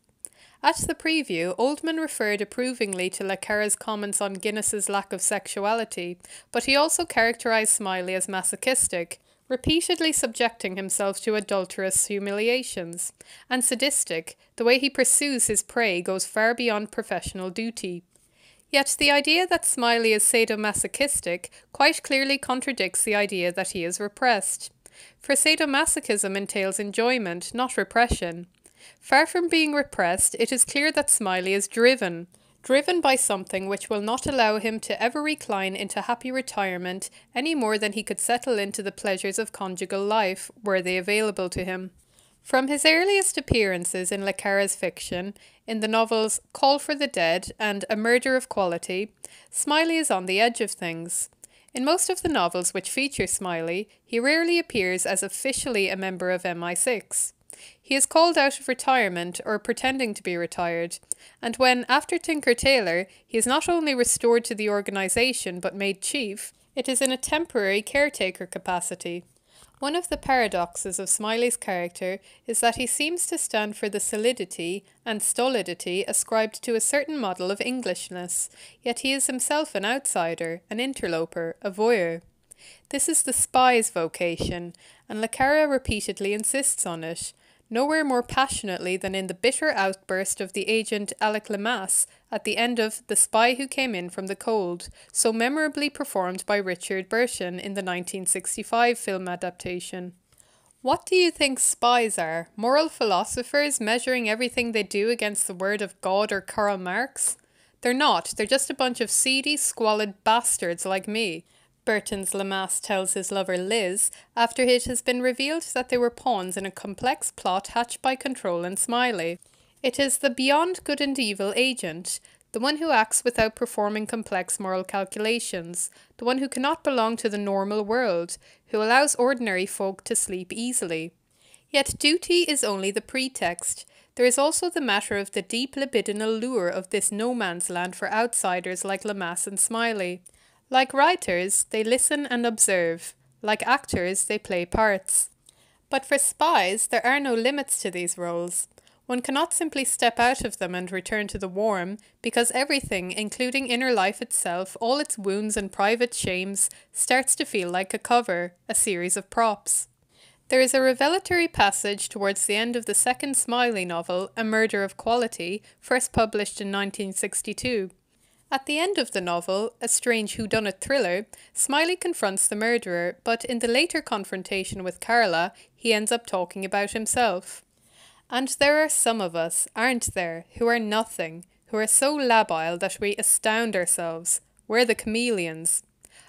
At the preview, Oldman referred approvingly to Le Carre's comments on Guinness's lack of sexuality, but he also characterized Smiley as masochistic, repeatedly subjecting himself to adulterous humiliations, and sadistic, the way he pursues his prey goes far beyond professional duty. Yet the idea that Smiley is sadomasochistic quite clearly contradicts the idea that he is repressed. For sadomasochism entails enjoyment, not repression. Far from being repressed, it is clear that Smiley is driven, driven by something which will not allow him to ever recline into happy retirement any more than he could settle into the pleasures of conjugal life, were they available to him. From his earliest appearances in Le Carre's fiction, in the novels Call for the Dead and A Murder of Quality, Smiley is on the edge of things. In most of the novels which feature Smiley, he rarely appears as officially a member of MI6. He is called out of retirement or pretending to be retired, and when, after Tinker Tailor, he is not only restored to the organisation but made chief, it is in a temporary caretaker capacity. One of the paradoxes of Smiley's character is that he seems to stand for the solidity and stolidity ascribed to a certain model of Englishness, yet he is himself an outsider, an interloper, a voyeur. This is the spy's vocation, and Le Carre repeatedly insists on it, nowhere more passionately than in the bitter outburst of the agent Alec Leamas at the end of The Spy Who Came In From the Cold, so memorably performed by Richard Burton in the 1965 film adaptation. What do you think spies are? Moral philosophers measuring everything they do against the word of God or Karl Marx? They're not, they're just a bunch of seedy, squalid bastards like me. Burton's Leamas tells his lover Liz after it has been revealed that they were pawns in a complex plot hatched by Control and Smiley. It is the beyond good and evil agent, the one who acts without performing complex moral calculations, the one who cannot belong to the normal world, who allows ordinary folk to sleep easily. Yet duty is only the pretext. There is also the matter of the deep libidinal lure of this no man's land for outsiders like Leamas and Smiley. Like writers, they listen and observe. Like actors, they play parts. But for spies, there are no limits to these roles. One cannot simply step out of them and return to the warm, because everything, including inner life itself, all its wounds and private shames, starts to feel like a cover, a series of props. There is a revelatory passage towards the end of the second Smiley novel, A Murder of Quality, first published in 1962. At the end of the novel, a strange whodunit thriller, Smiley confronts the murderer, but in the later confrontation with Karla, he ends up talking about himself. And there are some of us, aren't there, who are nothing, who are so labile that we astound ourselves. We're the chameleons.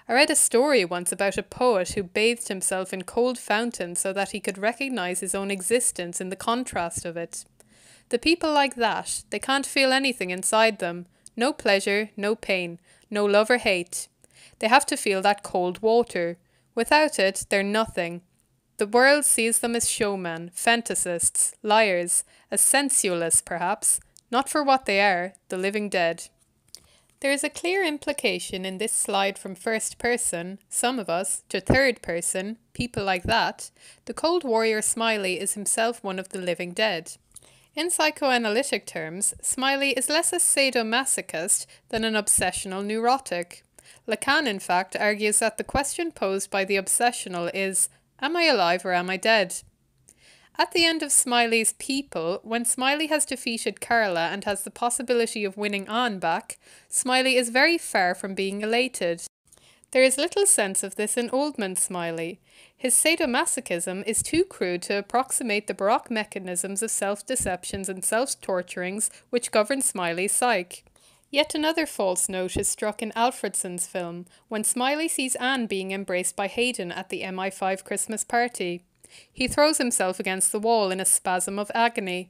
I read a story once about a poet who bathed himself in cold fountains so that he could recognize his own existence in the contrast of it. The people like that, they can't feel anything inside them, no pleasure, no pain, no love or hate. They have to feel that cold water. Without it, they're nothing. The world sees them as showmen, fantasists, liars, as sensualists perhaps, not for what they are, the living dead. There is a clear implication in this slide from first person, some of us, to third person, people like that. The cold warrior Smiley is himself one of the living dead. In psychoanalytic terms, Smiley is less a sadomasochist than an obsessional neurotic. Lacan, in fact, argues that the question posed by the obsessional is Am I alive or am I dead? At the end of Smiley's People, when Smiley has defeated Karla and has the possibility of winning Anne back, Smiley is very far from being elated. There is little sense of this in Oldman's Smiley. His sadomasochism is too crude to approximate the baroque mechanisms of self deceptions and self torturings which govern Smiley's psyche. Yet another false note is struck in Alfredson's film when Smiley sees Anne being embraced by Haydon at the MI5 Christmas party. He throws himself against the wall in a spasm of agony.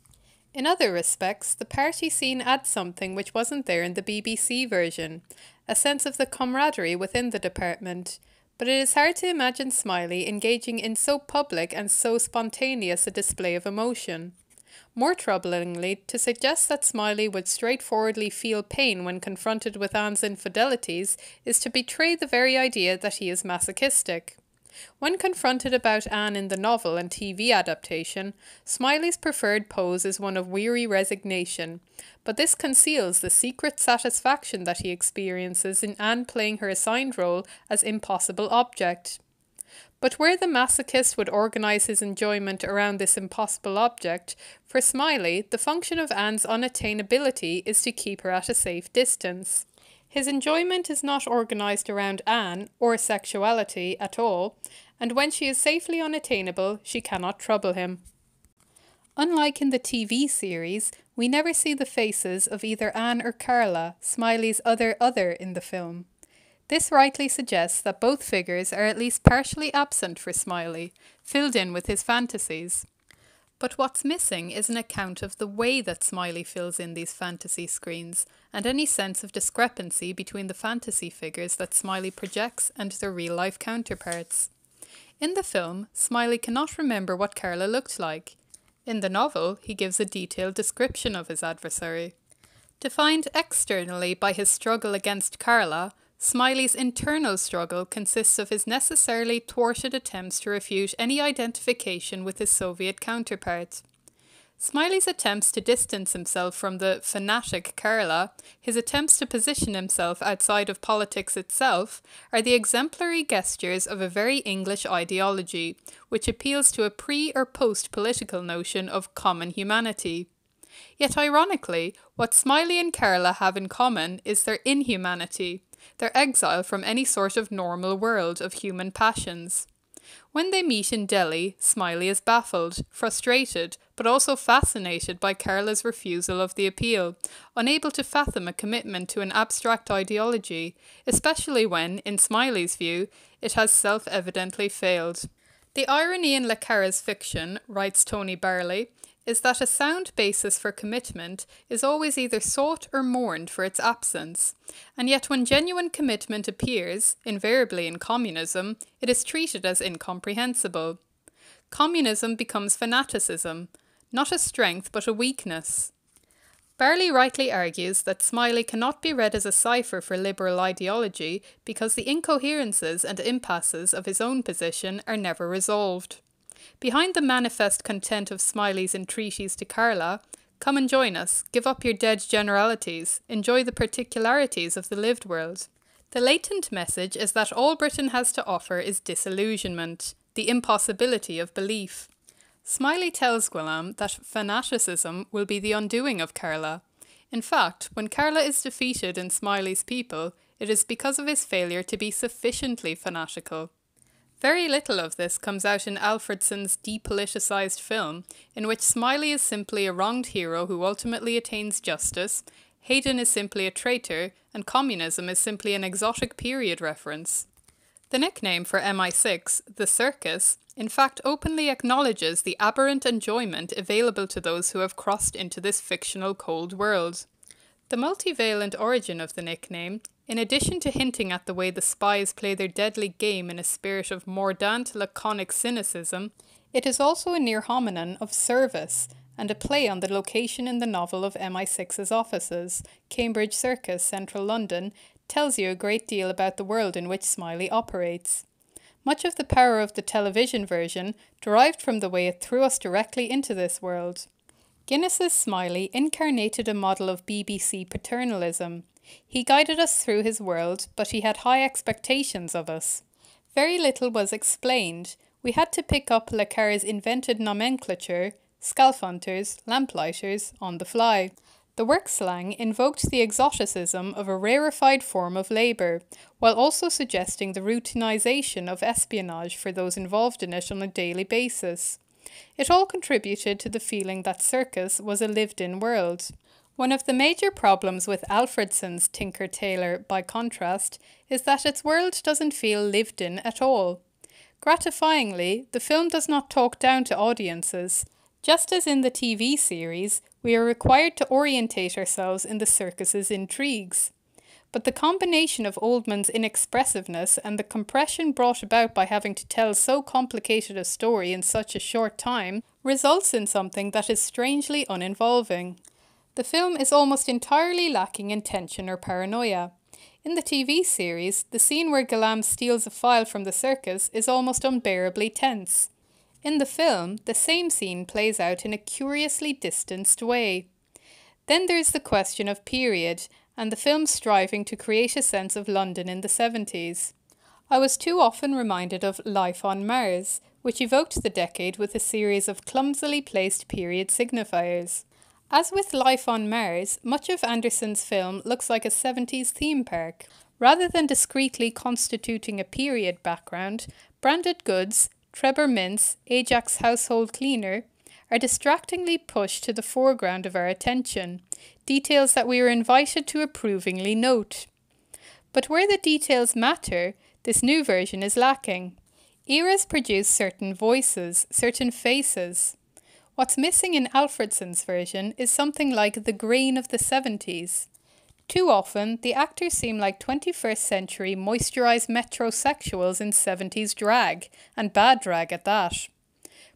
In other respects, the party scene adds something which wasn't there in the BBC version a sense of the camaraderie within the department, but it is hard to imagine Smiley engaging in so public and so spontaneous a display of emotion. More troublingly, to suggest that Smiley would straightforwardly feel pain when confronted with Anne's infidelities is to betray the very idea that he is masochistic. When confronted about Anne in the novel and TV adaptation, Smiley's preferred pose is one of weary resignation, but this conceals the secret satisfaction that he experiences in Anne playing her assigned role as impossible object. But where the masochist would organise his enjoyment around this impossible object, for Smiley, the function of Anne's unattainability is to keep her at a safe distance. His enjoyment is not organised around Anne or sexuality at all, and when she is safely unattainable, she cannot trouble him. Unlike in the TV series, we never see the faces of either Anne or Karla, Smiley's other other in the film. This rightly suggests that both figures are at least partially absent for Smiley, filled in with his fantasies. But what's missing is an account of the way that Smiley fills in these fantasy screens, and any sense of discrepancy between the fantasy figures that Smiley projects and their real life counterparts. In the film, Smiley cannot remember what Karla looked like. In the novel, he gives a detailed description of his adversary. Defined externally by his struggle against Karla, Smiley's internal struggle consists of his necessarily thwarted attempts to refute any identification with his Soviet counterpart. Smiley's attempts to distance himself from the fanatic Karla, his attempts to position himself outside of politics itself, are the exemplary gestures of a very English ideology, which appeals to a pre or post political notion of common humanity. Yet ironically, what Smiley and Karla have in common is their inhumanity their exile from any sort of normal world of human passions. When they meet in Delhi, Smiley is baffled, frustrated, but also fascinated by Karla's refusal of the appeal, unable to fathom a commitment to an abstract ideology, especially when, in Smiley's view, it has self evidently failed. The irony in Le Carre's fiction, writes Tony Barley, is that a sound basis for commitment is always either sought or mourned for its absence. And yet, when genuine commitment appears, invariably in communism, it is treated as incomprehensible. Communism becomes fanaticism, not a strength but a weakness. Barley rightly argues that Smiley cannot be read as a cipher for liberal ideology because the incoherences and impasses of his own position are never resolved. Behind the manifest content of Smiley's entreaties to Karla, come and join us, give up your dead generalities, enjoy the particularities of the lived world. The latent message is that all Britain has to offer is disillusionment, the impossibility of belief. Smiley tells Guillam that fanaticism will be the undoing of Karla. In fact, when Karla is defeated in Smiley's people, it is because of his failure to be sufficiently fanatical. Very little of this comes out in Alfredson's depoliticized film, in which Smiley is simply a wronged hero who ultimately attains justice, Haydon is simply a traitor, and communism is simply an exotic period reference. The nickname for MI6, the Circus, in fact openly acknowledges the aberrant enjoyment available to those who have crossed into this fictional cold world. The multivalent origin of the nickname in addition to hinting at the way the spies play their deadly game in a spirit of mordant, laconic cynicism, it is also a near homonym of service and a play on the location in the novel of MI6's offices, Cambridge Circus, central London, tells you a great deal about the world in which Smiley operates. Much of the power of the television version derived from the way it threw us directly into this world. Guinness's Smiley incarnated a model of BBC paternalism, he guided us through his world, but he had high expectations of us. Very little was explained. We had to pick up Le Carre's invented nomenclature, scalphunters, lamplighters, on the fly. The work slang invoked the exoticism of a rarefied form of labour, while also suggesting the routinization of espionage for those involved in it on a daily basis. It all contributed to the feeling that circus was a lived in world. One of the major problems with Alfredson's Tinker Tailor, by contrast, is that its world doesn't feel lived in at all. Gratifyingly, the film does not talk down to audiences. Just as in the TV series, we are required to orientate ourselves in the circus's intrigues. But the combination of Oldman's inexpressiveness and the compression brought about by having to tell so complicated a story in such a short time results in something that is strangely uninvolving. The film is almost entirely lacking in tension or paranoia. In the TV series, the scene where Guillam steals a file from the circus is almost unbearably tense. In the film, the same scene plays out in a curiously distanced way. Then there's the question of period, and the film striving to create a sense of London in the 70s. I was too often reminded of Life on Mars, which evoked the decade with a series of clumsily placed period signifiers. As with Life on Mars, much of Anderson's film looks like a 70s theme park. Rather than discreetly constituting a period background, branded goods, Trebor mints, Ajax household cleaner, are distractingly pushed to the foreground of our attention, details that we are invited to approvingly note. But where the details matter, this new version is lacking. Eras produce certain voices, certain faces. What's missing in Alfredson's version is something like the grain of the 70s. Too often, the actors seem like 21st century moisturized metrosexuals in 70s drag, and bad drag at that.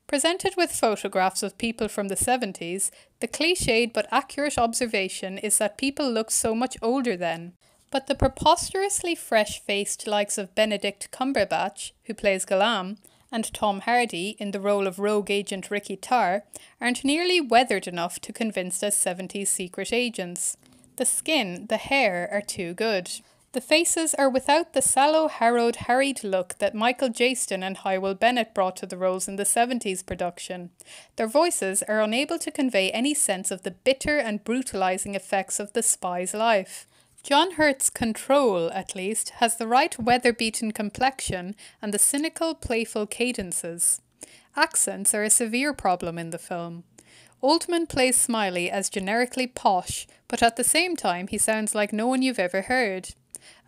Presented with photographs of people from the 70s, the cliched but accurate observation is that people looked so much older then. But the preposterously fresh faced likes of Benedict Cumberbatch, who plays Guillam, and Tom Hardy in the role of rogue agent Ricky Tarr aren't nearly weathered enough to convince us 70s secret agents. The skin, the hair are too good. The faces are without the sallow, harrowed, harried look that Michael Jayston and Hywel Bennett brought to the roles in the 70s production. Their voices are unable to convey any sense of the bitter and brutalizing effects of the spy's life. John Hurt's Control, at least, has the right weather beaten complexion and the cynical, playful cadences. Accents are a severe problem in the film. Oldman plays Smiley as generically posh, but at the same time he sounds like no one you've ever heard.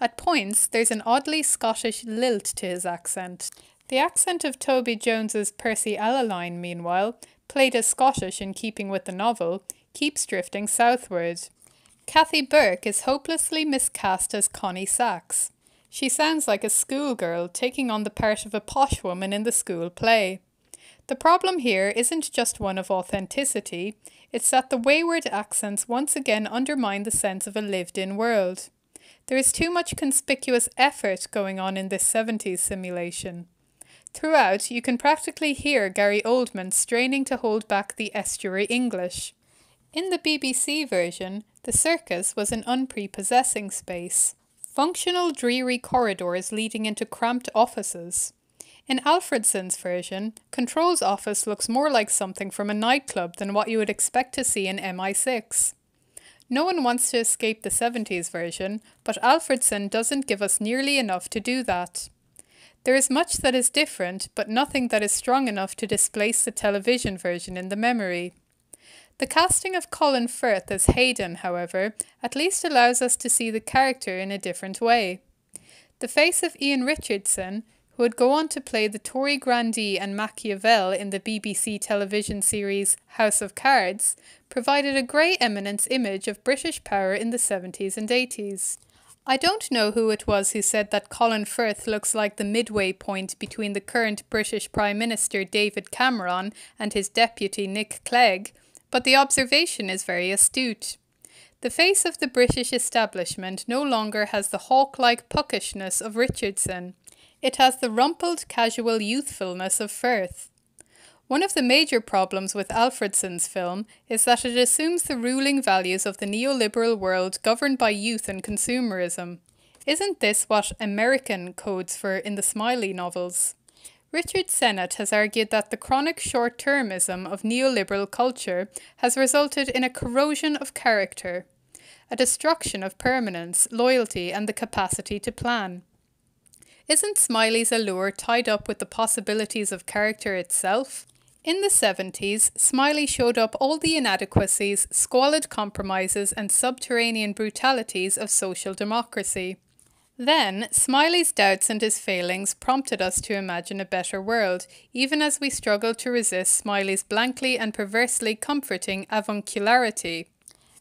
At points, there's an oddly Scottish lilt to his accent. The accent of Toby Jones's Percy Alleline, meanwhile, played as Scottish in keeping with the novel, keeps drifting southward. Kathy Burke is hopelessly miscast as Connie Sachs. She sounds like a schoolgirl taking on the part of a posh woman in the school play. The problem here isn't just one of authenticity, it's that the wayward accents once again undermine the sense of a lived in world. There is too much conspicuous effort going on in this 70s simulation. Throughout, you can practically hear Gary Oldman straining to hold back the estuary English. In the BBC version, the circus was an unprepossessing space. Functional, dreary corridors leading into cramped offices. In Alfredson's version, Control's office looks more like something from a nightclub than what you would expect to see in MI6. No one wants to escape the 70s version, but Alfredson doesn't give us nearly enough to do that. There is much that is different, but nothing that is strong enough to displace the television version in the memory. The casting of Colin Firth as Haydon, however, at least allows us to see the character in a different way. The face of Ian Richardson, who would go on to play the Tory grandee and Machiavel in the BBC television series House of Cards, provided a grey eminence image of British power in the 70s and 80s. I don't know who it was who said that Colin Firth looks like the midway point between the current British Prime Minister David Cameron and his deputy Nick Clegg, but the observation is very astute. The face of the British establishment no longer has the hawk like puckishness of Richardson. It has the rumpled, casual youthfulness of Firth. One of the major problems with Alfredson's film is that it assumes the ruling values of the neoliberal world governed by youth and consumerism. Isn't this what American codes for in the Smiley novels? Richard Sennett has argued that the chronic short termism of neoliberal culture has resulted in a corrosion of character, a destruction of permanence, loyalty, and the capacity to plan. Isn't Smiley's allure tied up with the possibilities of character itself? In the 70s, Smiley showed up all the inadequacies, squalid compromises, and subterranean brutalities of social democracy. Then, Smiley's doubts and his failings prompted us to imagine a better world, even as we struggled to resist Smiley's blankly and perversely comforting avuncularity.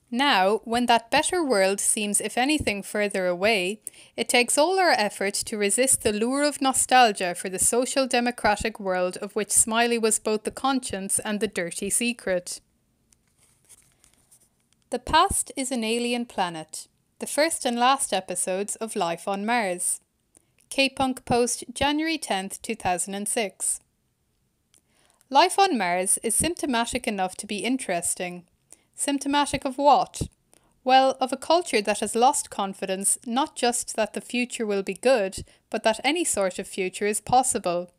Now, when that better world seems, if anything, further away, it takes all our effort to resist the lure of nostalgia for the social democratic world of which Smiley was both the conscience and the dirty secret. The past is an alien planet. The first and last episodes of Life on Mars. K-Punk Post, January 10th, 2006. Life on Mars is symptomatic enough to be interesting Symptomatic of what? Well, of a culture that has lost confidence not just that the future will be good, but that any sort of future is possible.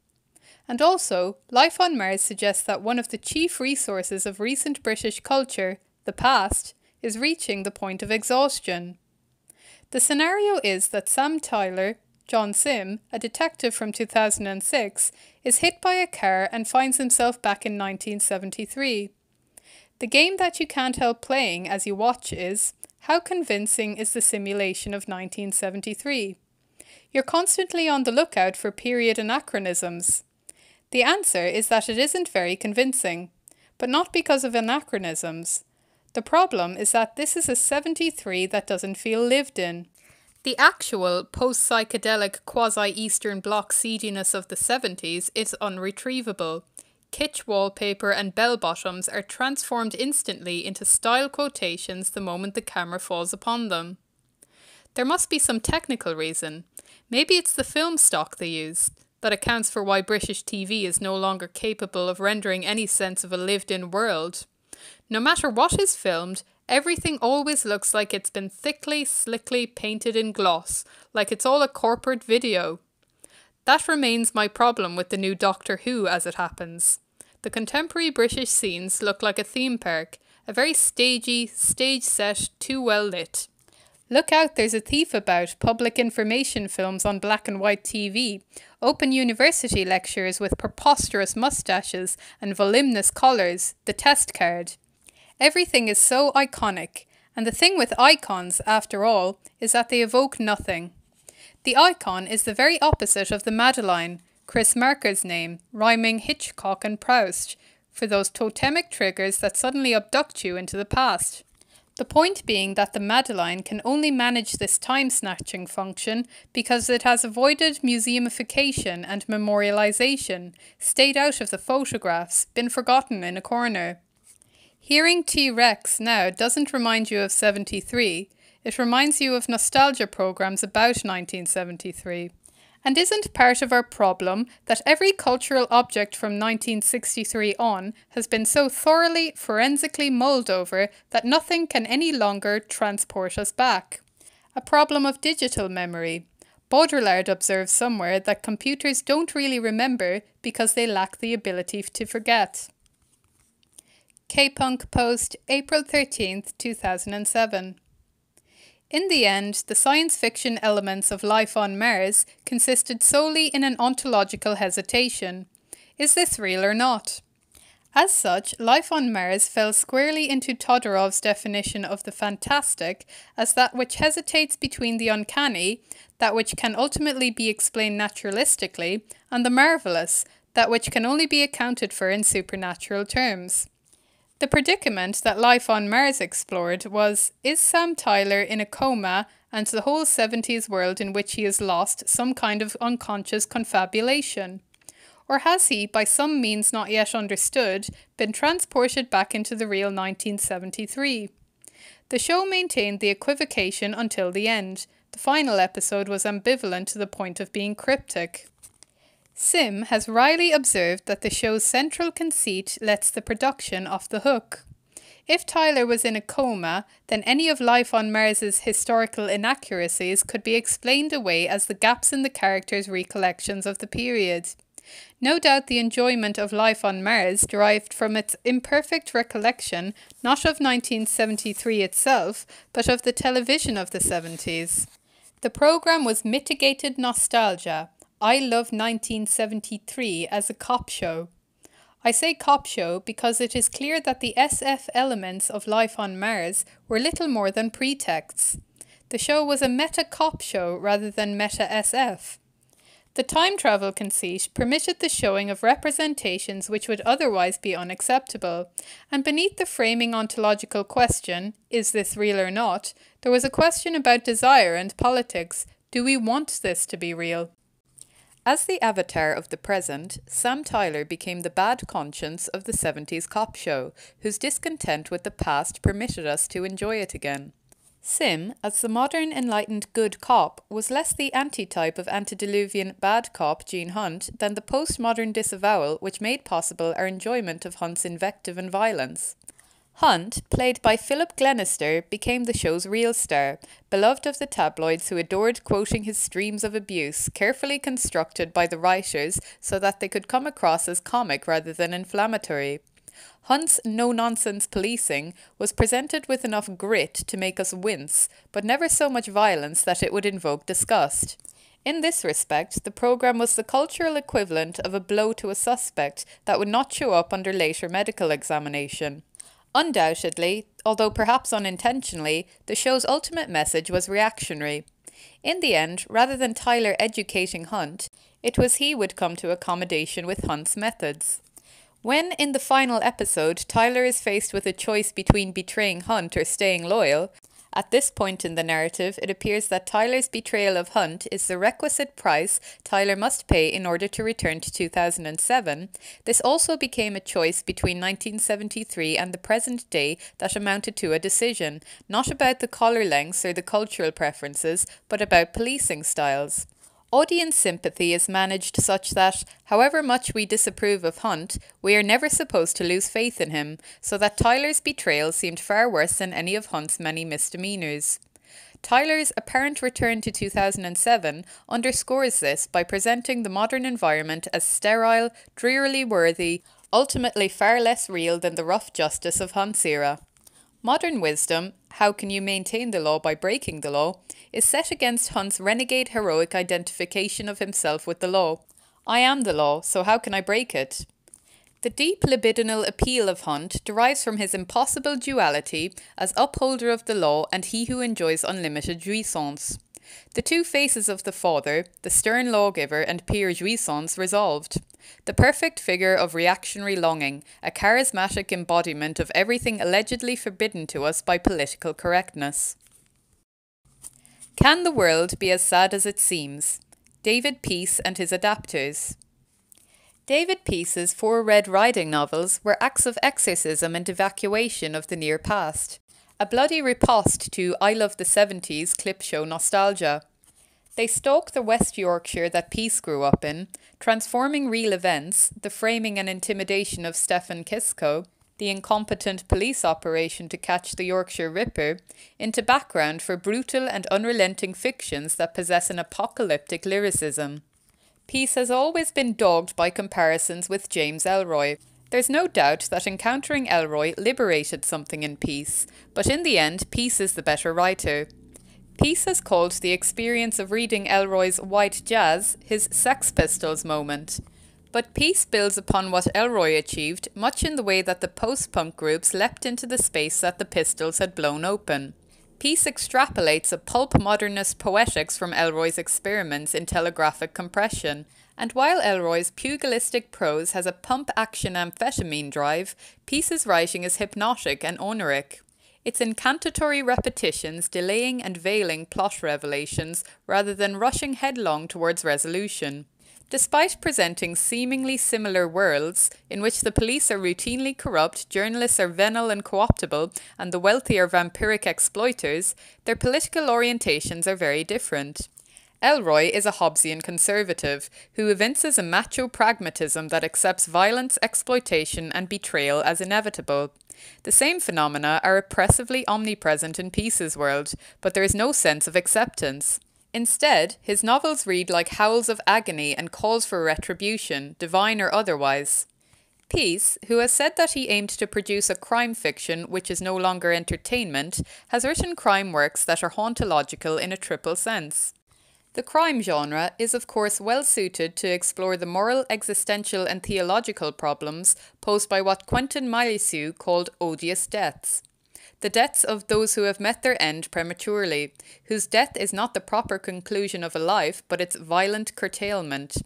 And also, life on Mars suggests that one of the chief resources of recent British culture, the past, is reaching the point of exhaustion. The scenario is that Sam Tyler, John Simm, a detective from 2006, is hit by a car and finds himself back in 1973. The game that you can't help playing as you watch is How convincing is the simulation of 1973? You're constantly on the lookout for period anachronisms. The answer is that it isn't very convincing. but not because of anachronisms. The problem is that this is a 73 that doesn't feel lived in. The actual post psychedelic quasi Eastern Bloc seediness of the 70s is unretrievable. Kitsch wallpaper and bell bottoms are transformed instantly into style quotations the moment the camera falls upon them. There must be some technical reason. Maybe it's the film stock they used that accounts for why British TV is no longer capable of rendering any sense of a lived in world. No matter what is filmed, everything always looks like it's been thickly, slickly painted in gloss, like it's all a corporate video. That remains my problem with the new Doctor Who as it happens. The contemporary British scenes look like a theme park, a very stagey, stage set, too well lit. Look out, there's a thief about, public information films on black and white TV, open university lectures with preposterous moustaches and voluminous collars, the test card. Everything is so iconic, and the thing with icons, after all, is that they evoke nothing. The icon is the very opposite of the Madeleine, Chris Marker's name, rhyming Hitchcock and Proust, for those totemic triggers that suddenly abduct you into the past. The point being that the Madeleine can only manage this time snatching function because it has avoided museumification and memorialization, stayed out of the photographs, been forgotten in a corner. Hearing T Rex now doesn't remind you of 73, it reminds you of nostalgia programs about 1973. And isn't part of our problem that every cultural object from 1963 on has been so thoroughly forensically mulled over that nothing can any longer transport us back? A problem of digital memory. Baudrillard observes somewhere that computers don't really remember because they lack the ability to forget. K-Punk Post, April 13th, 2007. In the end, the science fiction elements of life on Mars consisted solely in an ontological hesitation. Is this real or not? As such, life on Mars fell squarely into Todorov's definition of the fantastic as that which hesitates between the uncanny, that which can ultimately be explained naturalistically, and the marvellous, that which can only be accounted for in supernatural terms. The predicament that life on Mars explored was Is Sam Tyler in a coma and the whole 70s world in which he is lost some kind of unconscious confabulation? Or has he, by some means not yet understood, been transported back into the real 1973? The show maintained the equivocation until the end. The final episode was ambivalent to the point of being cryptic. Simm has wryly observed that the show's central conceit lets the production off the hook. If Tyler was in a coma, then any of Life on Mars's historical inaccuracies could be explained away as the gaps in the character's recollections of the period. No doubt the enjoyment of Life on Mars derived from its imperfect recollection not of 1973 itself, but of the television of the 70s. The programme was mitigated nostalgia, I love 1973 as a cop show. I say cop show because it is clear that the SF elements of life on Mars were little more than pretexts. The show was a meta cop show rather than meta SF. The time travel conceit permitted the showing of representations which would otherwise be unacceptable, and beneath the framing ontological question, is this real or not, there was a question about desire and politics. Do we want this to be real? As the avatar of the present, Sam Tyler became the bad conscience of the 70s cop show, whose discontent with the past permitted us to enjoy it again. Simm, as the modern enlightened good cop, was less the antitype of antediluvian bad cop Gene Hunt than the postmodern disavowal which made possible our enjoyment of Hunt's invective and violence. Hunt, played by Philip Glenister, became the show's real star, beloved of the tabloids who adored quoting his streams of abuse, carefully constructed by the writers so that they could come across as comic rather than inflammatory. Hunt's no nonsense policing was presented with enough grit to make us wince, but never so much violence that it would invoke disgust. In this respect, the programme was the cultural equivalent of a blow to a suspect that would not show up under later medical examination. Undoubtedly, although perhaps unintentionally, the show's ultimate message was reactionary. In the end, rather than Tyler educating Hunt, it was he would come to accommodation with Hunt's methods. When, in the final episode, Tyler is faced with a choice between betraying Hunt or staying loyal, at this point in the narrative, it appears that Tyler's betrayal of Hunt is the requisite price Tyler must pay in order to return to 2007. This also became a choice between 1973 and the present day that amounted to a decision, not about the collar lengths or the cultural preferences, but about policing styles. Audience sympathy is managed such that, however much we disapprove of Hunt, we are never supposed to lose faith in him, so that Tyler's betrayal seemed far worse than any of Hunt's many misdemeanours. Tyler's apparent return to 2007 underscores this by presenting the modern environment as sterile, drearily worthy, ultimately far less real than the rough justice of Hunt's era. Modern wisdom, how can you maintain the law by breaking the law, is set against Hunt's renegade heroic identification of himself with the law. I am the law, so how can I break it? The deep libidinal appeal of Hunt derives from his impossible duality as upholder of the law and he who enjoys unlimited jouissance. The two faces of the father, the stern lawgiver and pure jouissance, resolved. The perfect figure of reactionary longing, a charismatic embodiment of everything allegedly forbidden to us by political correctness. Can the world be as sad as it seems? David Peace and his adapters. David Peace's four Red Riding novels were acts of exorcism and evacuation of the near past, a bloody riposte to I Love the 70s clip show nostalgia. They stalk the West Yorkshire that Peace grew up in, transforming real events, the framing and intimidation of Stefan Kiszko, the incompetent police operation to catch the Yorkshire Ripper, into background for brutal and unrelenting fictions that possess an apocalyptic lyricism. Peace has always been dogged by comparisons with James Ellroy. There's no doubt that encountering Ellroy liberated something in Peace, but in the end, Peace is the better writer. Peace has called the experience of reading Ellroy's White Jazz his Sex Pistols moment. But Peace builds upon what Ellroy achieved, much in the way that the post punk groups leapt into the space that the Pistols had blown open. Peace extrapolates a pulp modernist poetics from Ellroy's experiments in telegraphic compression, and while Ellroy's pugilistic prose has a pump action amphetamine drive, Peace's writing is hypnotic and oneiric its incantatory repetitions delaying and veiling plot revelations rather than rushing headlong towards resolution. Despite presenting seemingly similar worlds, in which the police are routinely corrupt, journalists are venal and co-optable, and the wealthy are vampiric exploiters, their political orientations are very different. Ellroy is a Hobbesian conservative who evinces a macho pragmatism that accepts violence, exploitation, and betrayal as inevitable. The same phenomena are oppressively omnipresent in Peace's world, but there is no sense of acceptance. Instead, his novels read like howls of agony and calls for retribution, divine or otherwise. Peace, who has said that he aimed to produce a crime fiction which is no longer entertainment, has written crime works that are hauntological in a triple sense. The crime genre is, of course, well suited to explore the moral, existential, and theological problems posed by what Quentin Meillassoux called odious deaths. The deaths of those who have met their end prematurely, whose death is not the proper conclusion of a life, but its violent curtailment.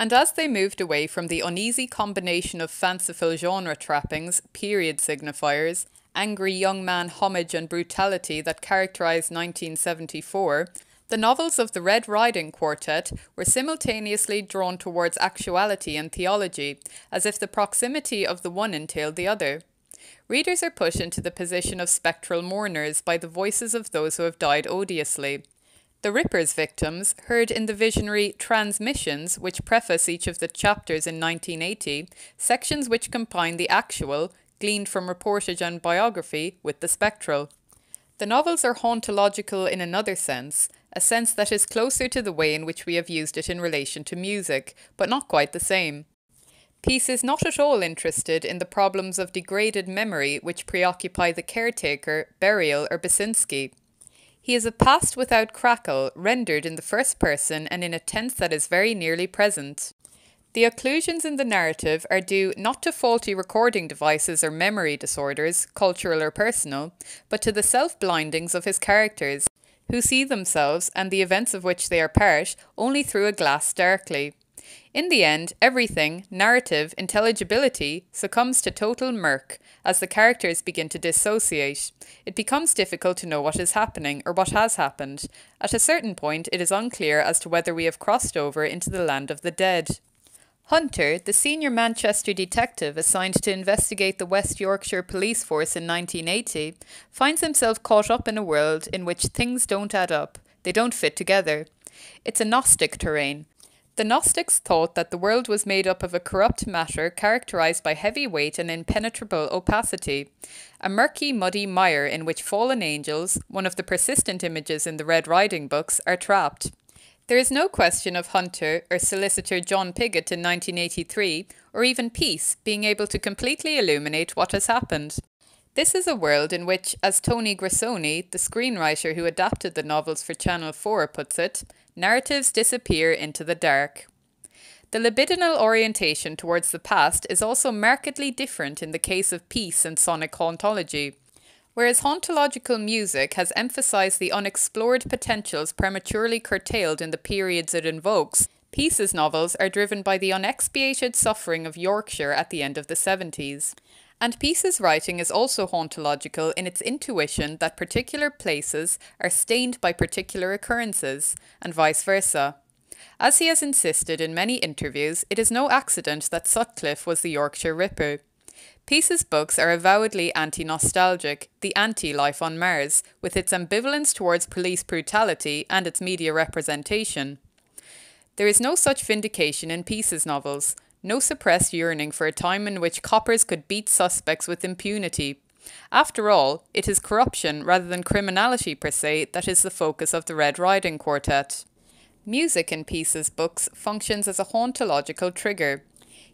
And as they moved away from the uneasy combination of fanciful genre trappings, period signifiers, angry young man homage and brutality that characterized 1974, the novels of the Red Riding Quartet were simultaneously drawn towards actuality and theology, as if the proximity of the one entailed the other. Readers are put into the position of spectral mourners by the voices of those who have died odiously. The Ripper's victims, heard in the visionary transmissions which preface each of the chapters in 1980, sections which combine the actual, gleaned from reportage and biography, with the spectral. The novels are hauntological in another sense, a sense that is closer to the way in which we have used it in relation to music, but not quite the same. Peace is not at all interested in the problems of degraded memory which preoccupy the caretaker, Burial, or Basinski. He is a past without crackle, rendered in the first person and in a tense that is very nearly present. The occlusions in the narrative are due not to faulty recording devices or memory disorders, cultural or personal, but to the self blindings of his characters, who see themselves and the events of which they are part only through a glass darkly. In the end, everything, narrative, intelligibility, succumbs to total murk as the characters begin to dissociate. It becomes difficult to know what is happening or what has happened. At a certain point, it is unclear as to whether we have crossed over into the land of the dead. Hunter, the senior Manchester detective assigned to investigate the West Yorkshire Police Force in 1980, finds himself caught up in a world in which things don't add up, they don't fit together. It's a Gnostic terrain, the Gnostics thought that the world was made up of a corrupt matter characterized by heavy weight and impenetrable opacity, a murky, muddy mire in which fallen angels, one of the persistent images in the Red Riding books, are trapped. There is no question of Hunter or solicitor John Pigott in 1983, or even Peace, being able to completely illuminate what has happened. This is a world in which, as Tony Grisoni, the screenwriter who adapted the novels for Channel 4, puts it, narratives disappear into the dark. The libidinal orientation towards the past is also markedly different in the case of peace and sonic hauntology. Whereas hauntological music has emphasized the unexplored potentials prematurely curtailed in the periods it invokes, Peace's novels are driven by the unexpiated suffering of Yorkshire at the end of the 70s. And Peace's writing is also hauntological in its intuition that particular places are stained by particular occurrences, and vice versa. As he has insisted in many interviews, it is no accident that Sutcliffe was the Yorkshire Ripper. Peace's books are avowedly anti nostalgic, the anti life on Mars, with its ambivalence towards police brutality and its media representation. There is no such vindication in Peace's novels, no suppressed yearning for a time in which coppers could beat suspects with impunity. After all, it is corruption rather than criminality per se that is the focus of the Red Riding Quartet. Music in Peace's books functions as a hauntological trigger.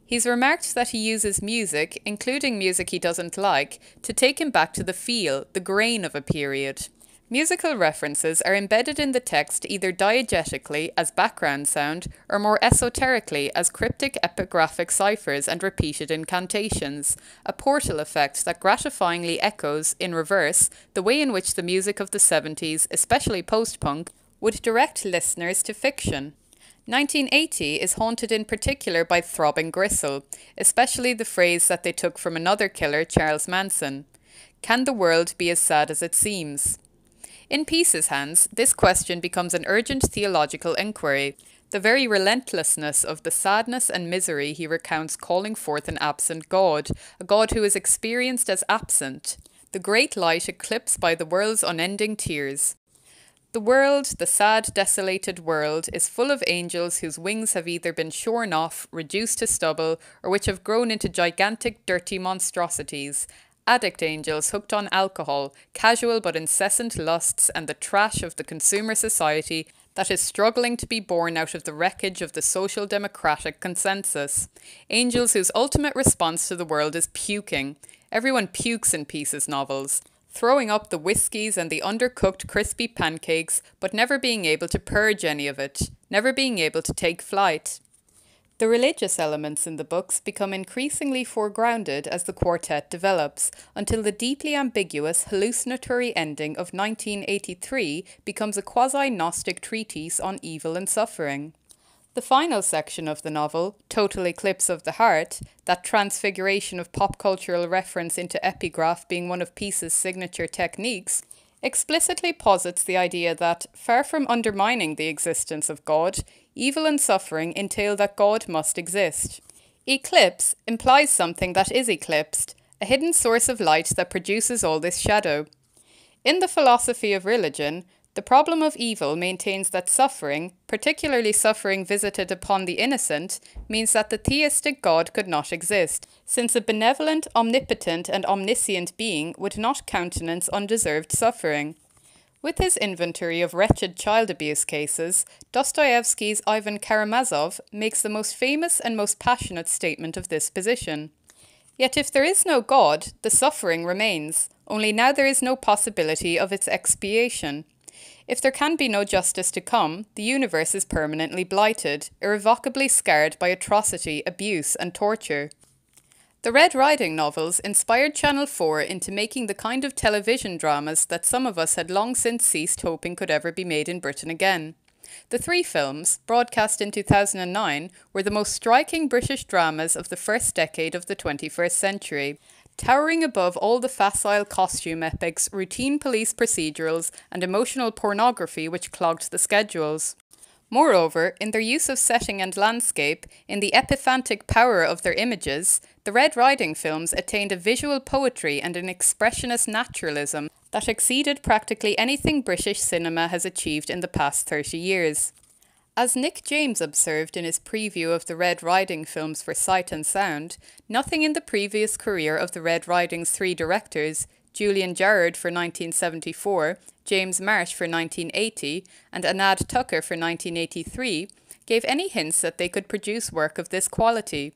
He's remarked that he uses music, including music he doesn't like, to take him back to the feel, the grain of a period. Musical references are embedded in the text either diegetically as background sound or more esoterically as cryptic epigraphic ciphers and repeated incantations, a portal effect that gratifyingly echoes, in reverse, the way in which the music of the 70s, especially post punk, would direct listeners to fiction. 1980 is haunted in particular by throbbing gristle, especially the phrase that they took from another killer, Charles Manson. Can the world be as sad as it seems? In Peace's hands, this question becomes an urgent theological inquiry, the very relentlessness of the sadness and misery he recounts calling forth an absent God, a God who is experienced as absent, the great light eclipsed by the world's unending tears. The world, the sad, desolated world, is full of angels whose wings have either been shorn off, reduced to stubble, or which have grown into gigantic, dirty monstrosities, Addict angels hooked on alcohol, casual but incessant lusts, and the trash of the consumer society that is struggling to be born out of the wreckage of the social democratic consensus. Angels whose ultimate response to the world is puking. Everyone pukes in Peace's novels. Throwing up the whiskies and the undercooked crispy pancakes, but never being able to purge any of it, never being able to take flight. The religious elements in the books become increasingly foregrounded as the quartet develops, until the deeply ambiguous hallucinatory ending of 1983 becomes a quasi Gnostic treatise on evil and suffering. The final section of the novel, Total Eclipse of the Heart, that transfiguration of pop cultural reference into epigraph being one of Peace's signature techniques, explicitly posits the idea that, far from undermining the existence of God, evil and suffering entail that God must exist. Eclipse implies something that is eclipsed, a hidden source of light that produces all this shadow. In the philosophy of religion, the problem of evil maintains that suffering, particularly suffering visited upon the innocent, means that the theistic God could not exist, since a benevolent, omnipotent, and omniscient being would not countenance undeserved suffering. With his inventory of wretched child abuse cases, Dostoevsky's Ivan Karamazov makes the most famous and most passionate statement of this position. Yet if there is no God, the suffering remains, only now there is no possibility of its expiation. If there can be no justice to come, the universe is permanently blighted, irrevocably scarred by atrocity, abuse, and torture. The Red Riding novels inspired Channel 4 into making the kind of television dramas that some of us had long since ceased hoping could ever be made in Britain again. The three films, broadcast in 2009, were the most striking British dramas of the first decade of the 21st century, towering above all the facile costume epics, routine police procedurals, and emotional pornography which clogged the schedules. Moreover, in their use of setting and landscape, in the epiphantic power of their images, the Red Riding films attained a visual poetry and an expressionist naturalism that exceeded practically anything British cinema has achieved in the past 30 years. As Nick James observed in his preview of the Red Riding films for Sight and Sound, nothing in the previous career of the Red Riding's three directors, Julian Jarrold for 1974, James Marsh for 1980, and Anand Tucker for 1983, gave any hints that they could produce work of this quality.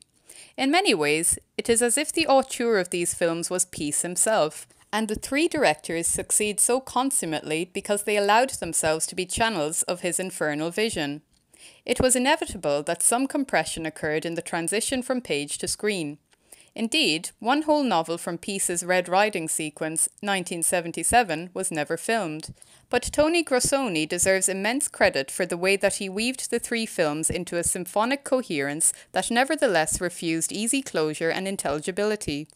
In many ways, it is as if the auteur of these films was Peace himself, and the three directors succeed so consummately because they allowed themselves to be channels of his infernal vision. It was inevitable that some compression occurred in the transition from page to screen. Indeed, one whole novel from Peace's Red Riding sequence, 1977, was never filmed. But Tony Grisoni deserves immense credit for the way that he weaved the three films into a symphonic coherence that nevertheless refused easy closure and intelligibility.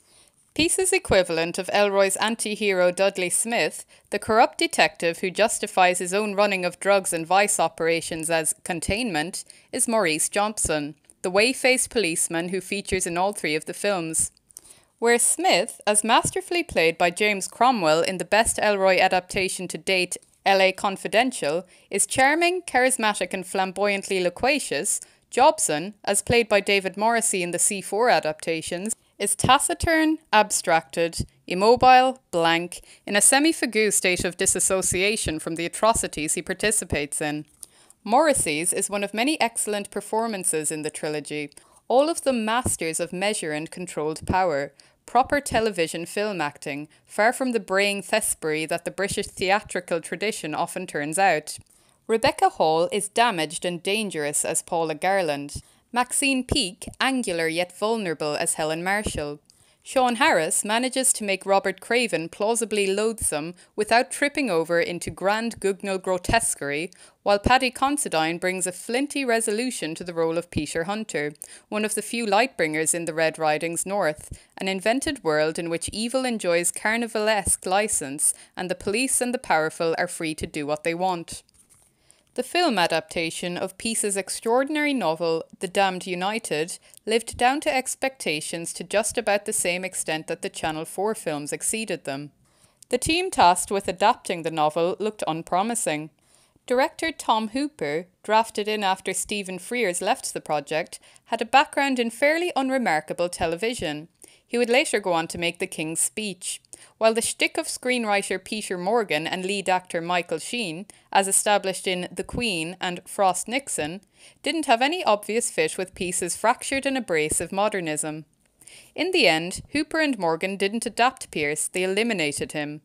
Peace's equivalent of Ellroy's anti hero Dudley Smith, the corrupt detective who justifies his own running of drugs and vice operations as containment, is Maurice Jobson, the way faced policeman who features in all three of the films. Where Smith, as masterfully played by James Cromwell in the best Ellroy adaptation to date, LA Confidential, is charming, charismatic, and flamboyantly loquacious, Jobson, as played by David Morrissey in the C4 adaptations, is taciturn, abstracted, immobile, blank, in a semi-fugue state of disassociation from the atrocities he participates in. Morrissey's is one of many excellent performances in the trilogy, all of them masters of measure and controlled power, proper television film acting, far from the braying thespery that the British theatrical tradition often turns out. Rebecca Hall is damaged and dangerous as Paula Garland. Maxine Peake, angular yet vulnerable as Helen Marshall. Sean Harris manages to make Robert Craven plausibly loathsome without tripping over into grand guignol grotesquerie, while Paddy Considine brings a flinty resolution to the role of Peter Hunter, one of the few lightbringers in the Red Riding's North, an invented world in which evil enjoys carnivalesque license and the police and the powerful are free to do what they want. The film adaptation of Peace's extraordinary novel, The Damned United, lived down to expectations to just about the same extent that the Channel 4 films exceeded them. The team tasked with adapting the novel looked unpromising. Director Tom Hooper, drafted in after Stephen Frears left the project, had a background in fairly unremarkable television. He would later go on to make The King's Speech while the shtick of screenwriter Peter Morgan and lead actor Michael Sheen, as established in The Queen and Frost Nixon, didn't have any obvious fit with Peace's fractured and abrasive modernism. In the end, Hooper and Morgan didn't adapt Pearce, they eliminated him.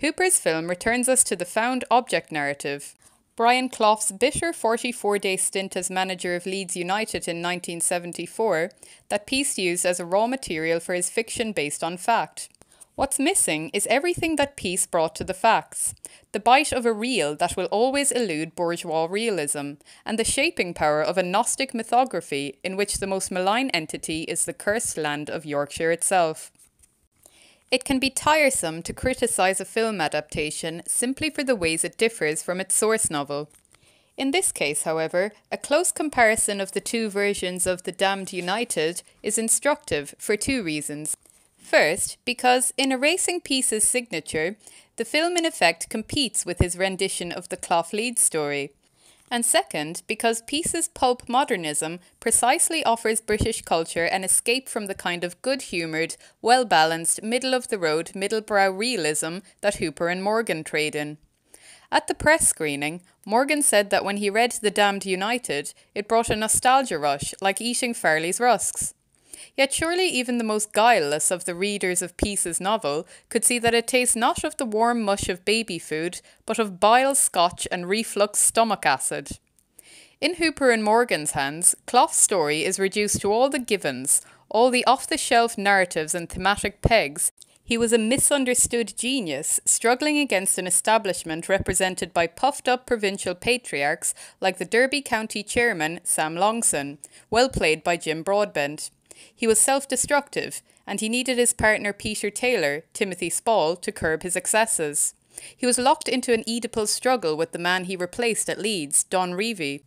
Hooper's film returns us to the found object narrative. Brian Clough's bitter 44 day stint as manager of Leeds United in 1974 that Peace used as a raw material for his fiction based on fact. What's missing is everything that Peace brought to the facts the bite of a real that will always elude bourgeois realism, and the shaping power of a Gnostic mythography in which the most malign entity is the cursed land of Yorkshire itself. It can be tiresome to criticise a film adaptation simply for the ways it differs from its source novel. In this case, however, a close comparison of the two versions of The Damned United is instructive for two reasons. First, because in erasing Peace's signature, the film in effect competes with his rendition of the Clough Leeds story. And second, because Peace's pulp modernism precisely offers British culture an escape from the kind of good humoured, well balanced, middle of the road, middlebrow realism that Hooper and Morgan trade in. At the press screening, Morgan said that when he read The Damned United, it brought a nostalgia rush like eating Farley's rusks. Yet surely even the most guileless of the readers of Peace's novel could see that it tastes not of the warm mush of baby food, but of bile scotch and reflux stomach acid. In Hooper and Morgan's hands, Clough's story is reduced to all the givens, all the off the shelf narratives and thematic pegs He was a misunderstood genius, struggling against an establishment represented by puffed up provincial patriarchs like the Derby County chairman Sam Longson, well played by Jim Broadbent. He was self destructive, and he needed his partner Peter Taylor, Timothy Spall, to curb his excesses. He was locked into an Oedipal struggle with the man he replaced at Leeds, Don Revie.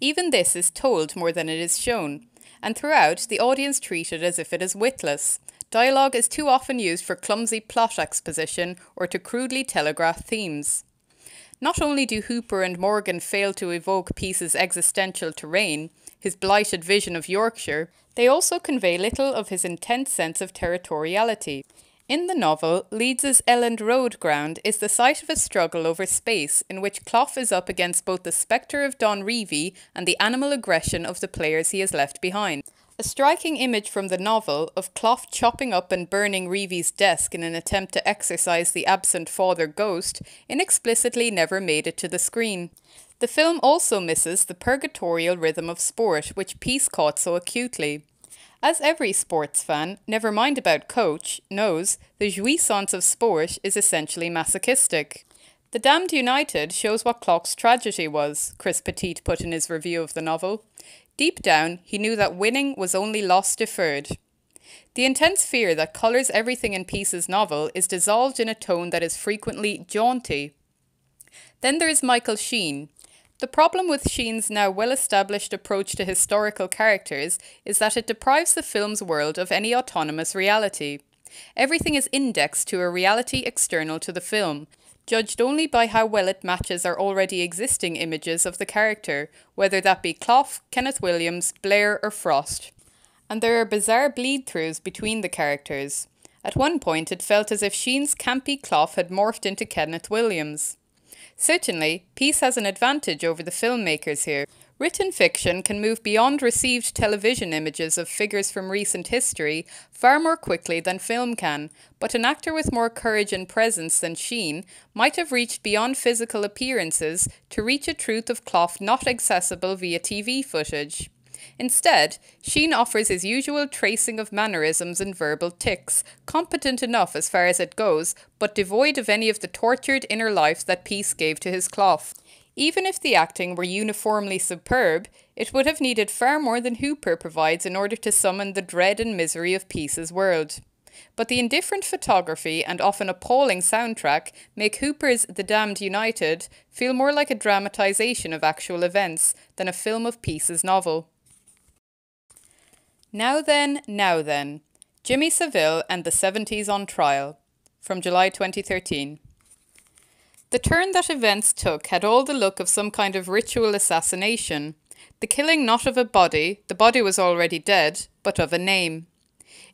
Even this is told more than it is shown, and throughout the audience treat it as if it is witless. Dialogue is too often used for clumsy plot exposition or to crudely telegraph themes. Not only do Hooper and Morgan fail to evoke Peace's existential terrain, his blighted vision of Yorkshire, they also convey little of his intense sense of territoriality. In the novel, Leeds's Elland Road ground is the site of a struggle over space in which Clough is up against both the spectre of Don Revie and the animal aggression of the players he has left behind. A striking image from the novel of Clough chopping up and burning Revie's desk in an attempt to exorcise the absent father ghost inexplicitly never made it to the screen. The film also misses the purgatorial rhythm of sport, which Peace caught so acutely. As every sports fan, never mind about coach, knows, the jouissance of sport is essentially masochistic. The Damned United shows what Clough's tragedy was, Chris Petit put in his review of the novel. Deep down, he knew that winning was only loss deferred. The intense fear that colours everything in Peace's novel is dissolved in a tone that is frequently jaunty. Then there is Michael Sheen. The problem with Sheen's now well established approach to historical characters is that it deprives the film's world of any autonomous reality. Everything is indexed to a reality external to the film, judged only by how well it matches our already existing images of the character, whether that be Clough, Kenneth Williams, Blair, or Frost. And there are bizarre bleed throughs between the characters. At one point, it felt as if Sheen's campy Clough had morphed into Kenneth Williams. Certainly, Peace has an advantage over the filmmakers here, Written fiction can move beyond received television images of figures from recent history far more quickly than film can, but an actor with more courage and presence than Sheen might have reached beyond physical appearances to reach a truth of Clough not accessible via TV footage. Instead, Sheen offers his usual tracing of mannerisms and verbal tics, competent enough as far as it goes, but devoid of any of the tortured inner life that Peace gave to his Clough. Even if the acting were uniformly superb, it would have needed far more than Hooper provides in order to summon the dread and misery of Peace's world. But the indifferent photography and often appalling soundtrack make Hooper's The Damned United feel more like a dramatisation of actual events than a film of Peace's novel. Now then, now then. Jimmy Savile and the 70s on Trial. From July 2013. The turn that events took had all the look of some kind of ritual assassination. The killing not of a body, the body was already dead, but of a name.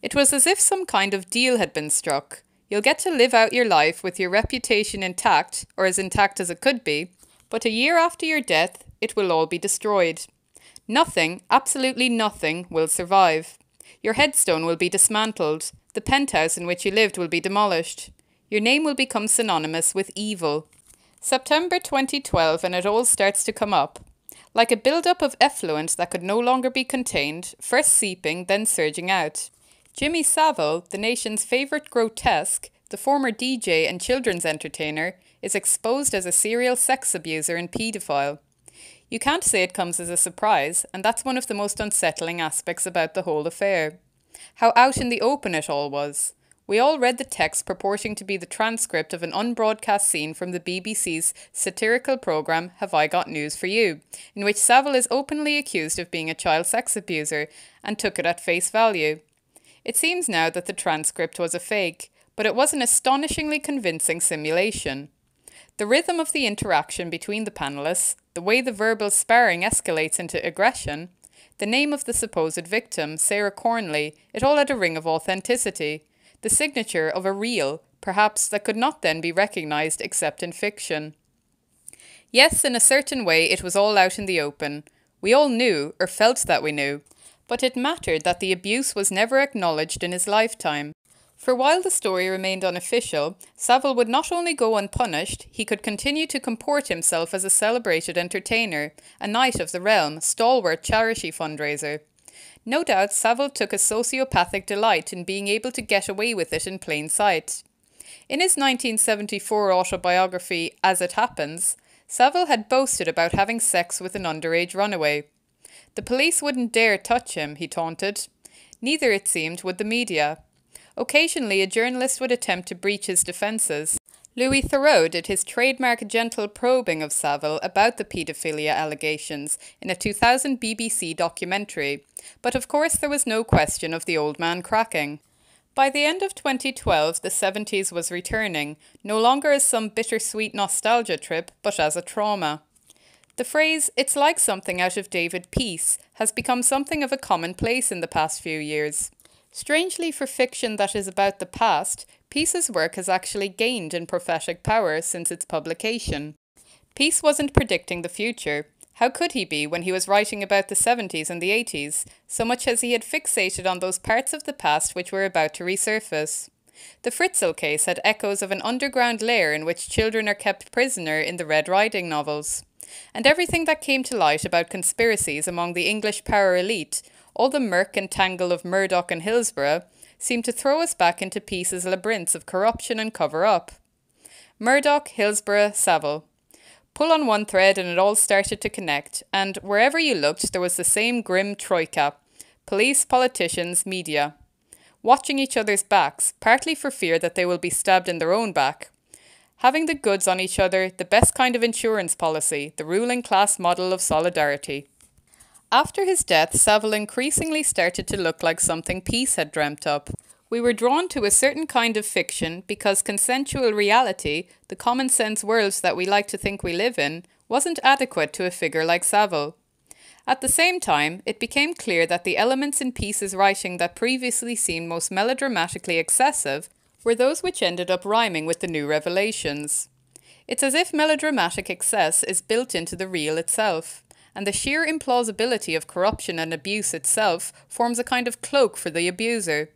It was as if some kind of deal had been struck. You'll get to live out your life with your reputation intact, or as intact as it could be, but a year after your death, it will all be destroyed. Nothing, absolutely nothing, will survive. Your headstone will be dismantled. The penthouse in which you lived will be demolished. Your name will become synonymous with evil. September 2012 and it all starts to come up. Like a build-up of effluent that could no longer be contained, first seeping, then surging out. Jimmy Savile, the nation's favourite grotesque, the former DJ and children's entertainer, is exposed as a serial sex abuser and paedophile. You can't say it comes as a surprise, and that's one of the most unsettling aspects about the whole affair. How out in the open it all was. We all read the text purporting to be the transcript of an unbroadcast scene from the BBC's satirical programme Have I Got News for You, in which Savile is openly accused of being a child sex abuser and took it at face value. It seems now that the transcript was a fake, but it was an astonishingly convincing simulation. The rhythm of the interaction between the panelists, the way the verbal sparring escalates into aggression, the name of the supposed victim, Sarah Cornley, it all had a ring of authenticity the signature of a real, perhaps that could not then be recognized except in fiction. Yes, in a certain way it was all out in the open. We all knew, or felt that we knew, but it mattered that the abuse was never acknowledged in his lifetime. For while the story remained unofficial, Savile would not only go unpunished, he could continue to comport himself as a celebrated entertainer, a knight of the realm, stalwart charity fundraiser. No doubt Savile took a sociopathic delight in being able to get away with it in plain sight. In his 1974 autobiography, As It Happens, Savile had boasted about having sex with an underage runaway. The police wouldn't dare touch him, he taunted. Neither, it seemed, would the media. Occasionally, a journalist would attempt to breach his defences. Louis Theroux did his trademark gentle probing of Savile about the paedophilia allegations in a 2000 BBC documentary, but of course there was no question of the old man cracking. By the end of 2012, the 70s was returning, no longer as some bittersweet nostalgia trip, but as a trauma. The phrase, it's like something out of David Peace, has become something of a commonplace in the past few years. Strangely, for fiction that is about the past, Peace's work has actually gained in prophetic power since its publication. Peace wasn't predicting the future. How could he be when he was writing about the 70s and the 80s, so much as he had fixated on those parts of the past which were about to resurface? The Fritzl case had echoes of an underground lair in which children are kept prisoner in the Red Riding novels. And everything that came to light about conspiracies among the English power elite, all the murk and tangle of Murdoch and Hillsborough, seemed to throw us back into Peace's labyrinths of corruption and cover up. Murdoch, Hillsborough, Savile. Pull on one thread and it all started to connect, and wherever you looked, there was the same grim troika police, politicians, media. Watching each other's backs, partly for fear that they will be stabbed in their own back. Having the goods on each other, the best kind of insurance policy, the ruling class model of solidarity. After his death, Savile increasingly started to look like something Peace had dreamt up. We were drawn to a certain kind of fiction because consensual reality, the common sense world that we like to think we live in, wasn't adequate to a figure like Savile. At the same time, it became clear that the elements in Peace's writing that previously seemed most melodramatically excessive were those which ended up rhyming with the new revelations. It's as if melodramatic excess is built into the real itself and the sheer implausibility of corruption and abuse itself forms a kind of cloak for the abuser.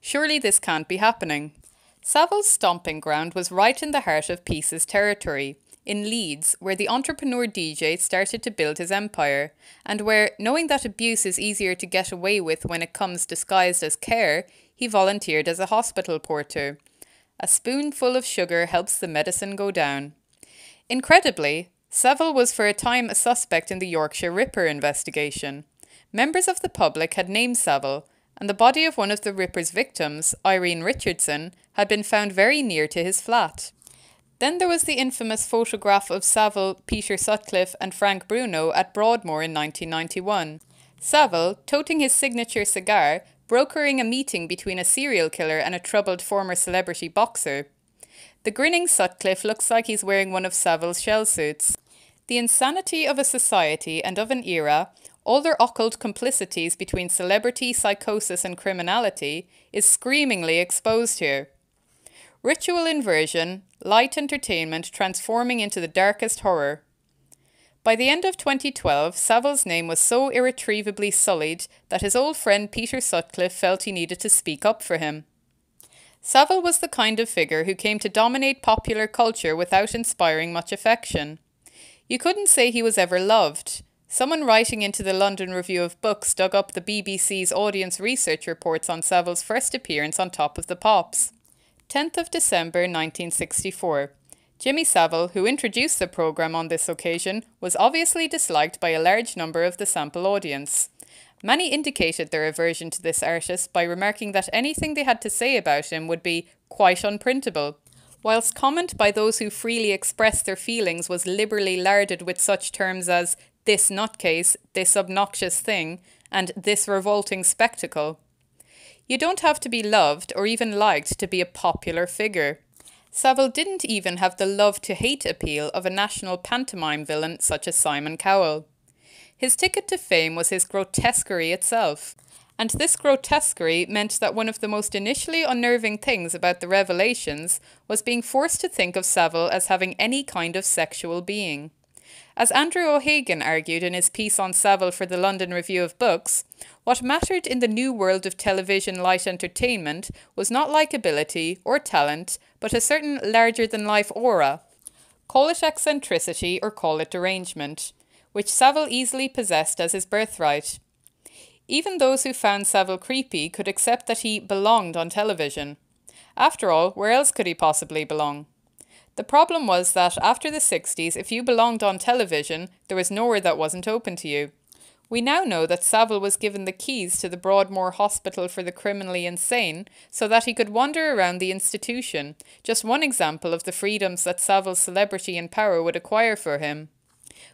Surely this can't be happening. Savile's stomping ground was right in the heart of Peace's territory, in Leeds, where the entrepreneur DJ started to build his empire, and where, knowing that abuse is easier to get away with when it comes disguised as care, he volunteered as a hospital porter. A spoonful of sugar helps the medicine go down. Incredibly, Savile was for a time a suspect in the Yorkshire Ripper investigation. Members of the public had named Savile, and the body of one of the Ripper's victims, Irene Richardson, had been found very near to his flat. Then there was the infamous photograph of Savile, Peter Sutcliffe, and Frank Bruno at Broadmoor in 1991. Savile, toting his signature cigar, brokering a meeting between a serial killer and a troubled former celebrity boxer. The grinning Sutcliffe looks like he's wearing one of Savile's shell suits. The insanity of a society and of an era, all their occult complicities between celebrity, psychosis, and criminality, is screamingly exposed here. Ritual inversion, light entertainment transforming into the darkest horror. By the end of 2012, Savile's name was so irretrievably sullied that his old friend Peter Sutcliffe felt he needed to speak up for him. Savile was the kind of figure who came to dominate popular culture without inspiring much affection. You couldn't say he was ever loved. Someone writing into the London Review of Books dug up the BBC's audience research reports on Savile's first appearance on Top of the Pops. 10th of December 1964. Jimmy Savile, who introduced the programme on this occasion, was obviously disliked by a large number of the sample audience. Many indicated their aversion to this artist by remarking that anything they had to say about him would be quite unprintable. Whilst comment by those who freely expressed their feelings was liberally larded with such terms as this nutcase, this obnoxious thing, and this revolting spectacle. You don't have to be loved or even liked to be a popular figure. Savile didn't even have the love to hate appeal of a national pantomime villain such as Simon Cowell. His ticket to fame was his grotesquerie itself. And this grotesquerie meant that one of the most initially unnerving things about the revelations was being forced to think of Savile as having any kind of sexual being. As Andrew O'Hagan argued in his piece on Savile for the London Review of Books, what mattered in the new world of television light entertainment was not likability or talent, but a certain larger than life aura. Call it eccentricity or call it derangement which Savile easily possessed as his birthright. Even those who found Savile creepy could accept that he belonged on television. After all, where else could he possibly belong? The problem was that after the 60s, if you belonged on television, there was nowhere that wasn't open to you. We now know that Savile was given the keys to the Broadmoor Hospital for the Criminally Insane so that he could wander around the institution, just one example of the freedoms that Savile's celebrity and power would acquire for him.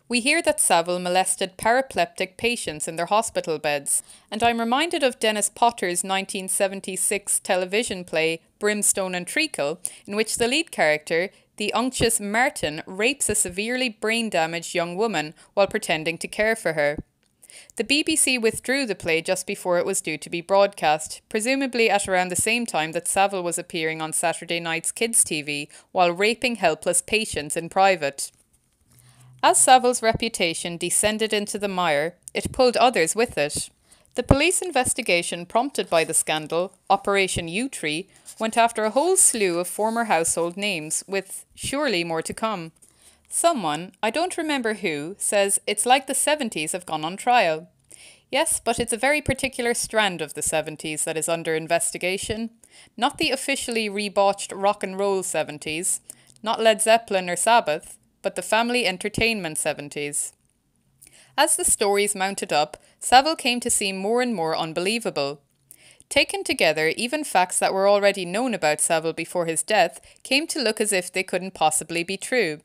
We hear that Savile molested paraplegic patients in their hospital beds, and I'm reminded of Dennis Potter's 1976 television play Brimstone and Treacle, in which the lead character, the unctuous Martin, rapes a severely brain damaged young woman while pretending to care for her. The BBC withdrew the play just before it was due to be broadcast, presumably at around the same time that Savile was appearing on Saturday night's kids' TV while raping helpless patients in private. As Savile's reputation descended into the mire, it pulled others with it. The police investigation prompted by the scandal, Operation Yewtree, went after a whole slew of former household names, with surely more to come. Someone, I don't remember who, says it's like the 70s have gone on trial. Yes, but it's a very particular strand of the 70s that is under investigation. Not the officially rebotched rock and roll 70s, not Led Zeppelin or Sabbath, but the family entertainment 70s. As the stories mounted up, Savile came to seem more and more unbelievable. Taken together, even facts that were already known about Savile before his death came to look as if they couldn't possibly be true.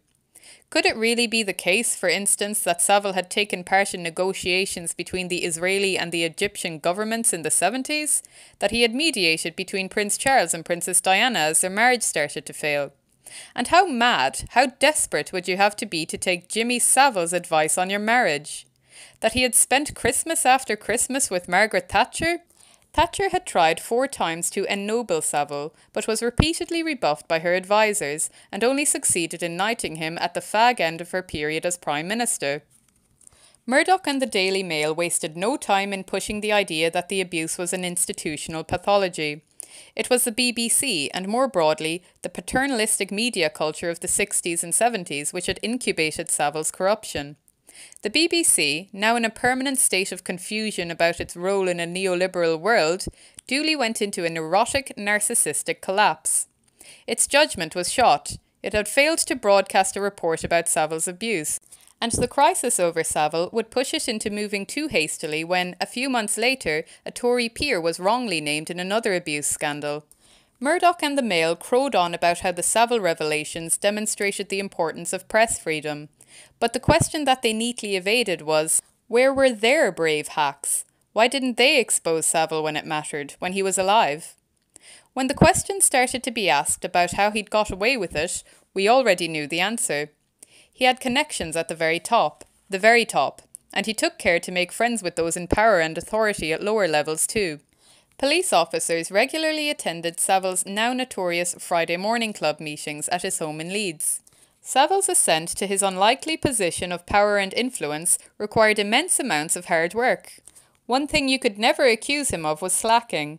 Could it really be the case, for instance, that Savile had taken part in negotiations between the Israeli and the Egyptian governments in the 70s? That he had mediated between Prince Charles and Princess Diana as their marriage started to fail? And how mad, how desperate would you have to be to take Jimmy Savile's advice on your marriage? That he had spent Christmas after Christmas with Margaret Thatcher? Thatcher had tried four times to ennoble Savile, but was repeatedly rebuffed by her advisers, and only succeeded in knighting him at the fag end of her period as Prime Minister. Murdoch and the Daily Mail wasted no time in pushing the idea that the abuse was an institutional pathology. It was the BBC, and more broadly, the paternalistic media culture of the 60s and 70s, which had incubated Savile's corruption. The BBC, now in a permanent state of confusion about its role in a neoliberal world, duly went into a neurotic, narcissistic collapse. Its judgment was shot. It had failed to broadcast a report about Savile's abuse, and the crisis over Savile would push it into moving too hastily when, a few months later, a Tory peer was wrongly named in another abuse scandal. Murdoch and the Mail crowed on about how the Savile revelations demonstrated the importance of press freedom. But the question that they neatly evaded was where were their brave hacks? Why didn't they expose Savile when it mattered, when he was alive? When the question started to be asked about how he'd got away with it, we already knew the answer. He had connections at the very top, the very top, and he took care to make friends with those in power and authority at lower levels too. Police officers regularly attended Savile's now notorious Friday morning club meetings at his home in Leeds. Savile's ascent to his unlikely position of power and influence required immense amounts of hard work. One thing you could never accuse him of was slacking.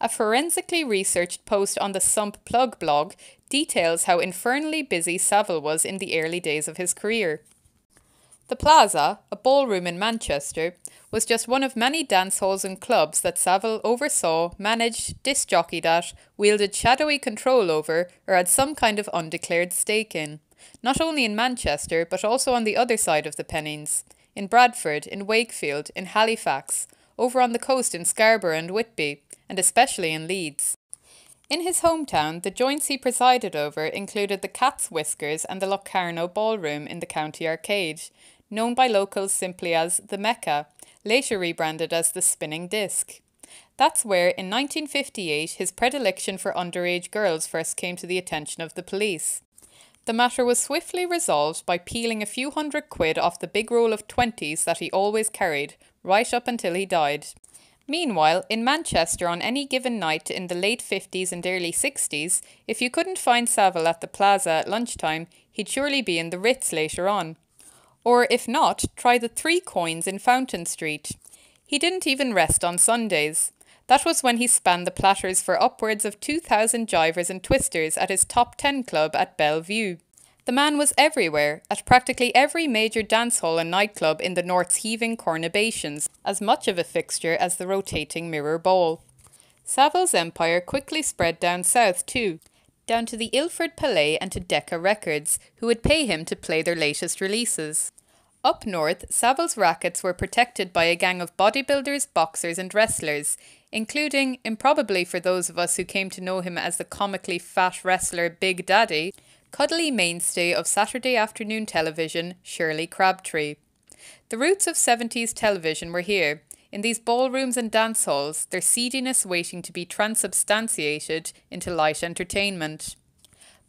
A forensically researched post on the Sump Plug blog details how infernally busy Savile was in the early days of his career. The Plaza, a ballroom in Manchester, was just one of many dance halls and clubs that Savile oversaw, managed, disc jockeyed at, wielded shadowy control over, or had some kind of undeclared stake in not only in Manchester, but also on the other side of the Pennines, in Bradford, in Wakefield, in Halifax, over on the coast in Scarborough and Whitby, and especially in Leeds. In his hometown, the joints he presided over included the Cat's Whiskers and the Locarno Ballroom in the County Arcade, known by locals simply as the Mecca, later rebranded as the Spinning Disc. That's where, in 1958, his predilection for underage girls first came to the attention of the police. The matter was swiftly resolved by peeling a few hundred quid off the big roll of twenties that he always carried, right up until he died. Meanwhile, in Manchester on any given night in the late 50s and early 60s, if you couldn't find Savile at the plaza at lunchtime, he'd surely be in the Ritz later on. Or if not, try the Three Coins in Fountain Street. He didn't even rest on Sundays. That was when he spanned the platters for upwards of 2,000 jivers and twisters at his top 10 club at Belle Vue. The man was everywhere, at practically every major dance hall and nightclub in the North's heaving cornubations, as much of a fixture as the rotating mirror ball. Savile's empire quickly spread down south too, down to the Ilford Palais and to Decca Records, who would pay him to play their latest releases. Up north, Savile's rackets were protected by a gang of bodybuilders, boxers, and wrestlers, including, improbably for those of us who came to know him as the comically fat wrestler Big Daddy, cuddly mainstay of Saturday afternoon television, Shirley Crabtree. The roots of 70s television were here, in these ballrooms and dance halls, their seediness waiting to be transubstantiated into light entertainment.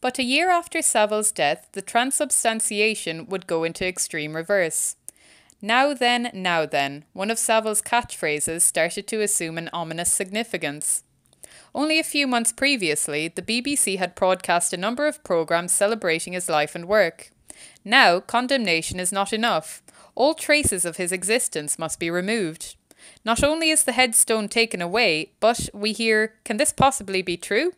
But a year after Savile's death, the transubstantiation would go into extreme reverse. Now then, now then, one of Savile's catchphrases started to assume an ominous significance. Only a few months previously, the BBC had broadcast a number of programmes celebrating his life and work. Now, condemnation is not enough. All traces of his existence must be removed. Not only is the headstone taken away, but we hear, can this possibly be true?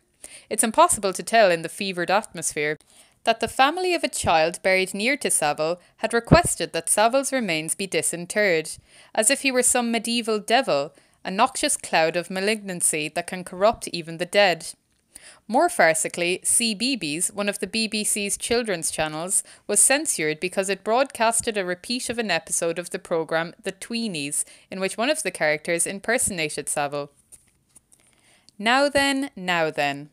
It's impossible to tell in the fevered atmosphere that the family of a child buried near to Savile had requested that Savile's remains be disinterred, as if he were some medieval devil a noxious cloud of malignancy that can corrupt even the dead. More farcically, CBeebies, one of the BBC's children's channels, was censored because it broadcasted a repeat of an episode of the programme The Tweenies, in which one of the characters impersonated Savile. Now then, now then.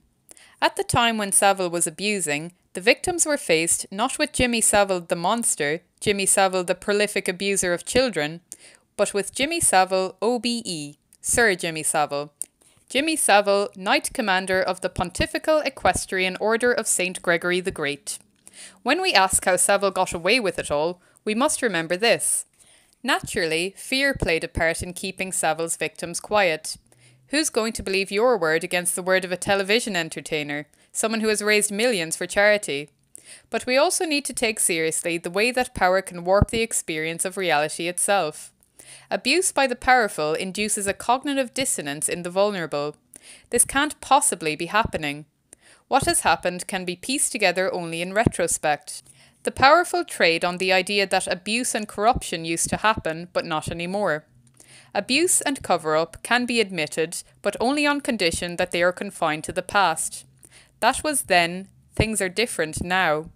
At the time when Savile was abusing, the victims were faced not with Jimmy Savile the monster, Jimmy Savile the prolific abuser of children, but with Jimmy Savile, OBE, Sir Jimmy Savile. Jimmy Savile, Knight Commander of the Pontifical Equestrian Order of St. Gregory the Great. When we ask how Savile got away with it all, we must remember this. Naturally, fear played a part in keeping Savile's victims quiet. Who's going to believe your word against the word of a television entertainer, someone who has raised millions for charity? But we also need to take seriously the way that power can warp the experience of reality itself. Abuse by the powerful induces a cognitive dissonance in the vulnerable. This can't possibly be happening. What has happened can be pieced together only in retrospect. The powerful trade on the idea that abuse and corruption used to happen, but not anymore. Abuse and cover up can be admitted, but only on condition that they are confined to the past. That was then, things are different now.